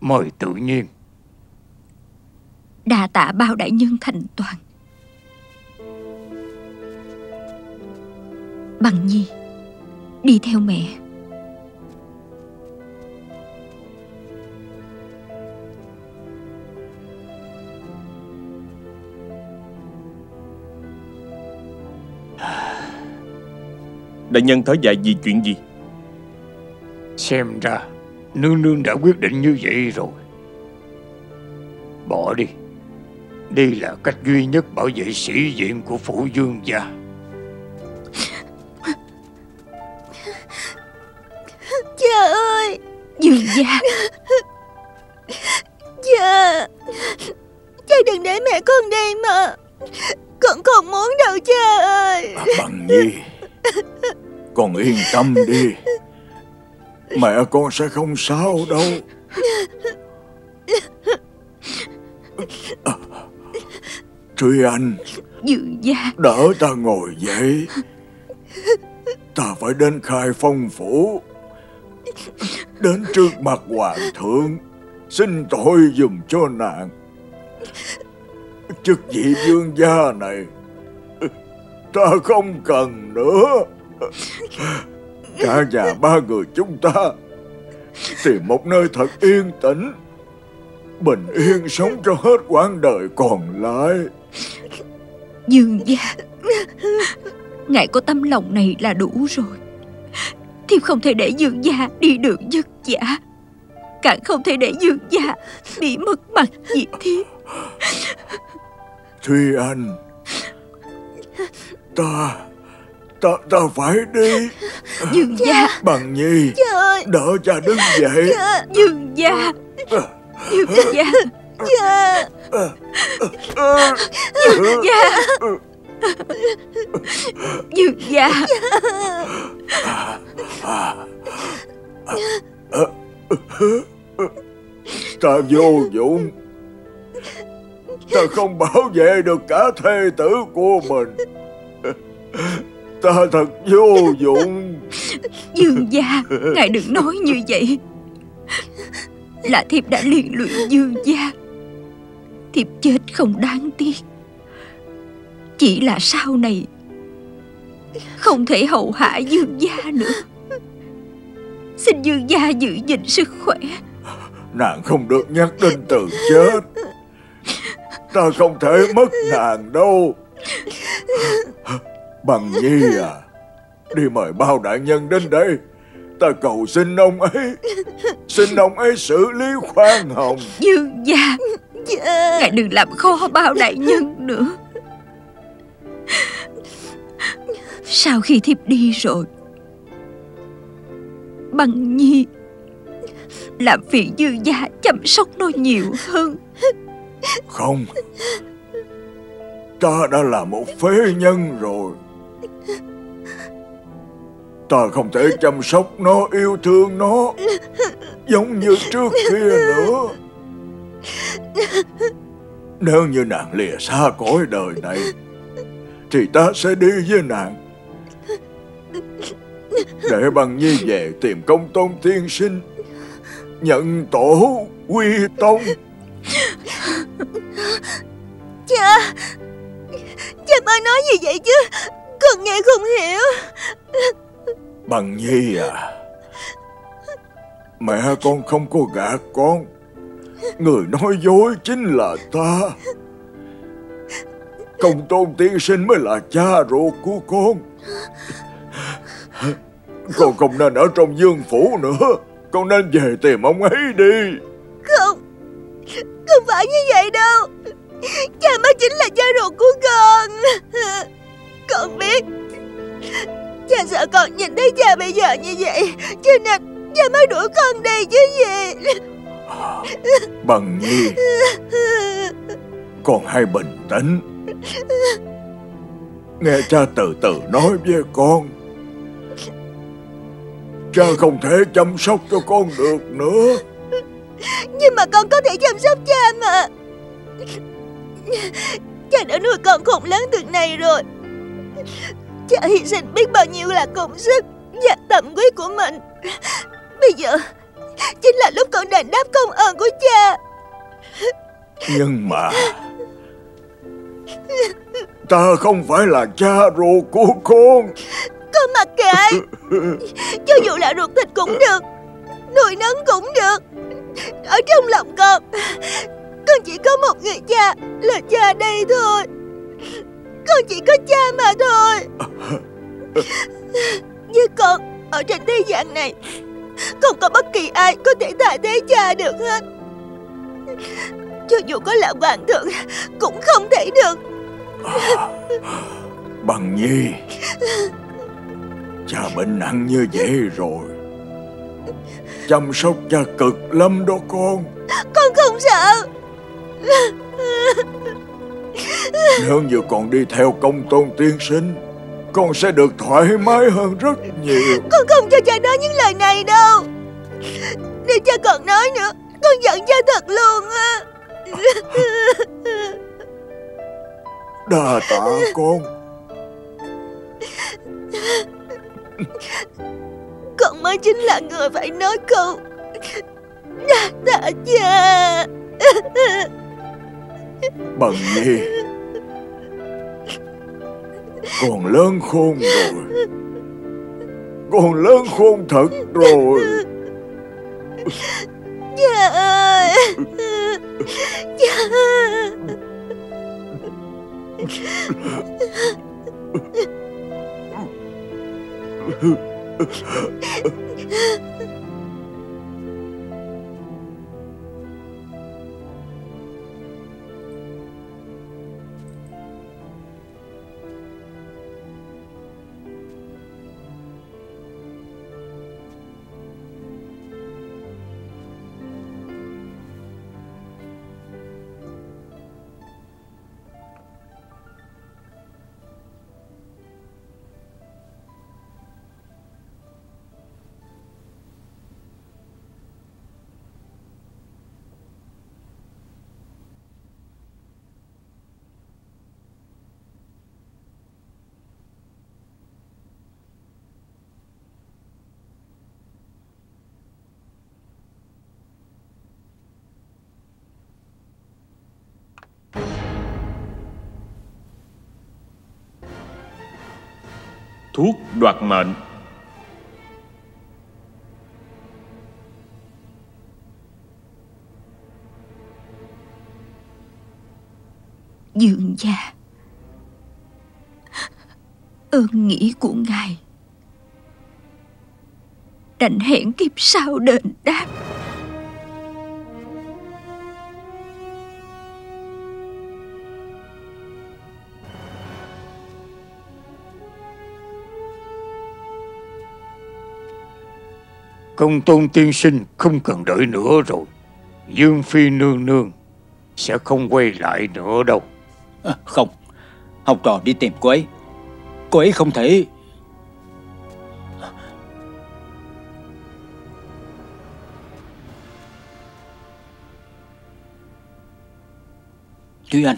Mời tự nhiên Đà tạ bao đại nhân thành toàn. Bằng nhi Đi theo mẹ. Đại nhân thở dài vì chuyện gì? Xem ra Nương nương đã quyết định như vậy rồi. Bỏ đi Đây là cách duy nhất bảo vệ sĩ diện của phủ dương gia. Cha ơi! Dương gia! Cha! Cha đừng để mẹ con đây mà! Con không muốn đâu cha ơi! Bằng nhi Con yên tâm đi. Mẹ con sẽ không sao đâu. À, Truy Anh. Dương gia Đỡ ta ngồi dậy. Ta phải đến khai phong phủ. Đến trước mặt hoàng thượng. Xin tội dùm cho nàng. Chức vị dương gia này Ta không cần nữa. Cả nhà ba người chúng ta Tìm một nơi thật yên tĩnh. Bình yên sống cho hết quãng đời còn lại Dương gia Ngài có tâm lòng này là đủ rồi. Thiếp không thể để Dương gia đi đường vất vả Càng không thể để Dương gia bị mất mặt vì thiếp Thùy Anh Ta Ta ta phải đi. Dương gia. Bằng nhi ơi Đỡ cha đứng dậy. Cha Dương gia. Dương gia Dạ. Dương gia Dương gia Ta vô dụng Ta không bảo vệ được cả thê tử của mình. Ta thật vô dụng. Dương gia, Ngài đừng nói như vậy. Là thiếp đã liên luyện dương gia. Thiếp chết không đáng tiếc. Chỉ là sau này Không thể hậu hạ dương gia nữa. Xin dương gia giữ gìn sức khỏe. Nàng không được nhắc đến từ chết. Ta không thể mất nàng đâu. Bằng nhi à Đi mời bao đại nhân đến đây. Ta cầu xin ông ấy Xin ông ấy xử lý khoan hồng. Dương gia Dạ, ngài đừng làm khó bao đại nhân nữa. Sau khi thiếp đi rồi, Bằng nhi, Làm phiền dư gia chăm sóc nó nhiều hơn. Không, Ta đã là một phế nhân rồi. Ta không thể chăm sóc nó, yêu thương nó, Giống như trước kia nữa. Nếu như nàng lìa xa cõi đời này Thì ta sẽ đi với nàng. Để bằng nhi về tìm công tôn tiên sinh Nhận tổ quy tông. Cha Cha mới nói gì vậy chứ? Con nghe không hiểu. Bằng nhi à Mẹ con không có gạt con Người nói dối chính là ta. Công tôn tiên sinh mới là cha ruột của con. Con không nên ở trong dương phủ nữa. Con nên về tìm ông ấy đi. Không Không phải như vậy đâu. Cha mới chính là cha ruột của con. Con biết. Cha sợ con nhìn thấy cha bây giờ như vậy, Cho nên cha mới đuổi con đi chứ gì. Bằng nhi Con hãy bình tĩnh Nghe cha từ từ nói với con. Cha không thể chăm sóc cho con được nữa. Nhưng mà con có thể chăm sóc cha mà. Cha đã nuôi con khủng lớn từng này rồi. Cha hy sinh biết bao nhiêu là công sức Và tâm huyết của mình. Bây giờ Chính là lúc con đền đáp công ơn của cha. Nhưng mà Ta không phải là cha ruột của con. Con mặc kệ Cho dù là ruột thịt cũng được Nuôi nấng cũng được. Ở trong lòng con Con chỉ có một người cha Là cha đây thôi. Con chỉ có cha mà thôi. Với con Ở trên thế gian này Không có bất kỳ ai có thể thay thế cha được hết. Cho dù có là hoàng thượng Cũng không thể được. Bằng nhi. Cha bệnh nặng như vậy rồi. Chăm sóc cha cực lắm đó con. Con không sợ. Nếu như còn đi theo công tôn tiên sinh Con sẽ được thoải mái hơn rất nhiều. Con không cho cha nói những lời này đâu. Nếu cha còn nói nữa Con giận cha thật luôn á. Đa tạ con. Con mới chính là người phải nói câu Đa tạ cha. Bằng nhi con lớn khôn rồi. Con lớn khôn thật rồi. Cha ơi. Cha Cha Thuốc đoạt mệnh. Dương gia, Ơn nghĩa của ngài. Đành hẹn kiếp sau đền đáp. Công tôn tiên sinh không cần đợi nữa rồi. Dương Phi nương nương sẽ không quay lại nữa đâu. À, không, học trò đi tìm cô ấy. Cô ấy không thể... Thúy Anh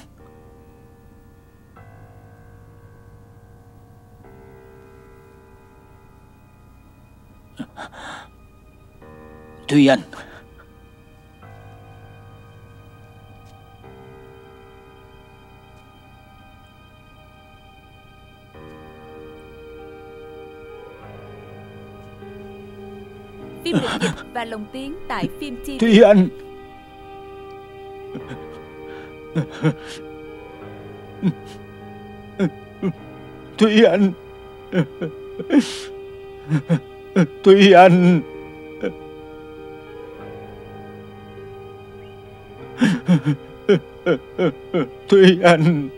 Thúy Anh Phim được dịch và lồng tiếng tại Phim TV Thúy Anh Thúy Anh Thúy Anh Thúy Anh.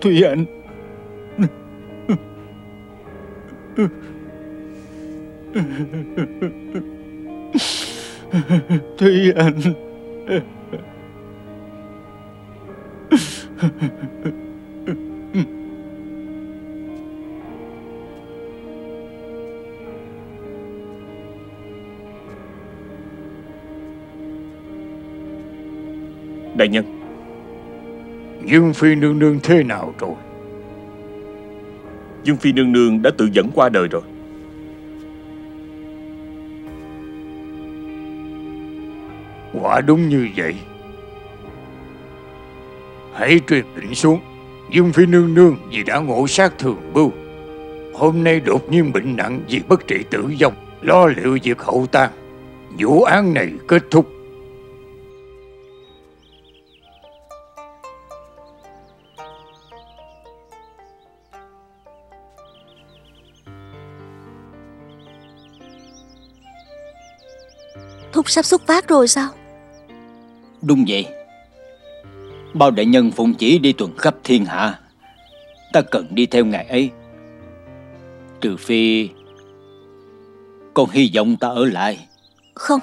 Thúy Anh. Thúy Anh. Đại nhân Dương Phi nương nương thế nào rồi? Dương Phi nương nương đã tự dẫn qua đời rồi Quả đúng như vậy. Hãy truyền lệnh xuống. Dương Phi nương nương vì đã ngộ sát thường bưu. Hôm nay đột nhiên bệnh nặng vì bất trị tử vong. Lo liệu việc hậu tang. Vụ án này kết thúc. Sắp xuất phát rồi sao? Đúng vậy. Bao đại nhân phụng chỉ đi tuần khắp thiên hạ. Ta cần đi theo ngài ấy. Trừ phi Con hy vọng ta ở lại. Không.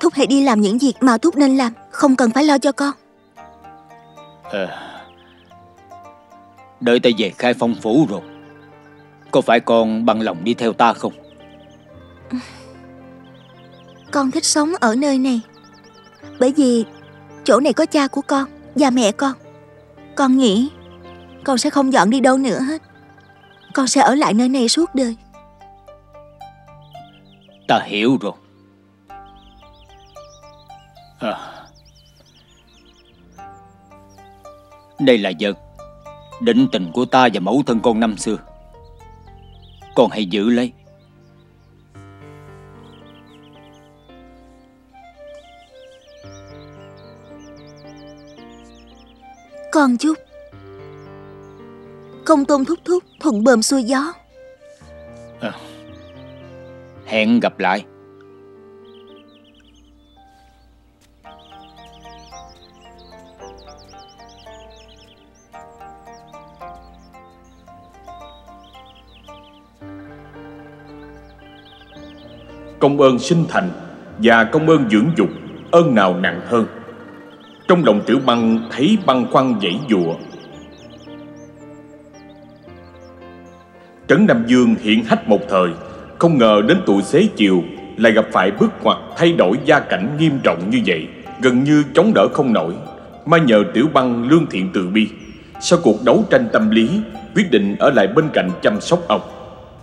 Thúc hãy đi làm những việc mà Thúc nên làm Không cần phải lo cho con. À, Đợi ta về khai phong phủ rồi Có phải con bằng lòng đi theo ta không Con thích sống ở nơi này. Bởi vì Chỗ này có cha của con Và mẹ con. Con nghĩ Con sẽ không dọn đi đâu nữa hết. Con sẽ ở lại nơi này suốt đời. Ta hiểu rồi. À. Đây là vật Định tình của ta và mẫu thân con năm xưa. Con hãy giữ lấy. Con chút. Công tôn thúc thúc thuận bờm xuôi gió. À. Hẹn gặp lại. Công ơn sinh thành Và công ơn dưỡng dục Ơn nào nặng hơn trong lòng tiểu băng thấy băng khoăn dãy dùa. Trấn Nam Dương hiện hách một thời Không ngờ đến tuổi xế chiều Lại gặp phải bước ngoặt thay đổi gia cảnh nghiêm trọng như vậy Gần như chống đỡ không nổi. Mà nhờ tiểu băng lương thiện từ bi Sau cuộc đấu tranh tâm lý Quyết định ở lại bên cạnh chăm sóc ông.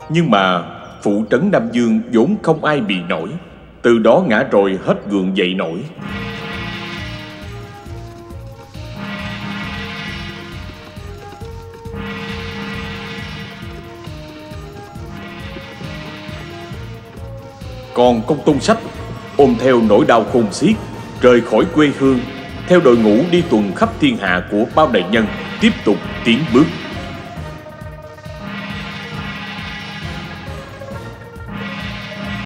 Nhưng mà phụ trấn Nam Dương vốn không ai bị nổi, từ đó ngã rồi hết gượng dậy nổi. Còn công tôn sách ôm theo nỗi đau khôn xiết, rời khỏi quê hương, theo đội ngũ đi tuần khắp thiên hạ của bao đại nhân, tiếp tục tiến bước.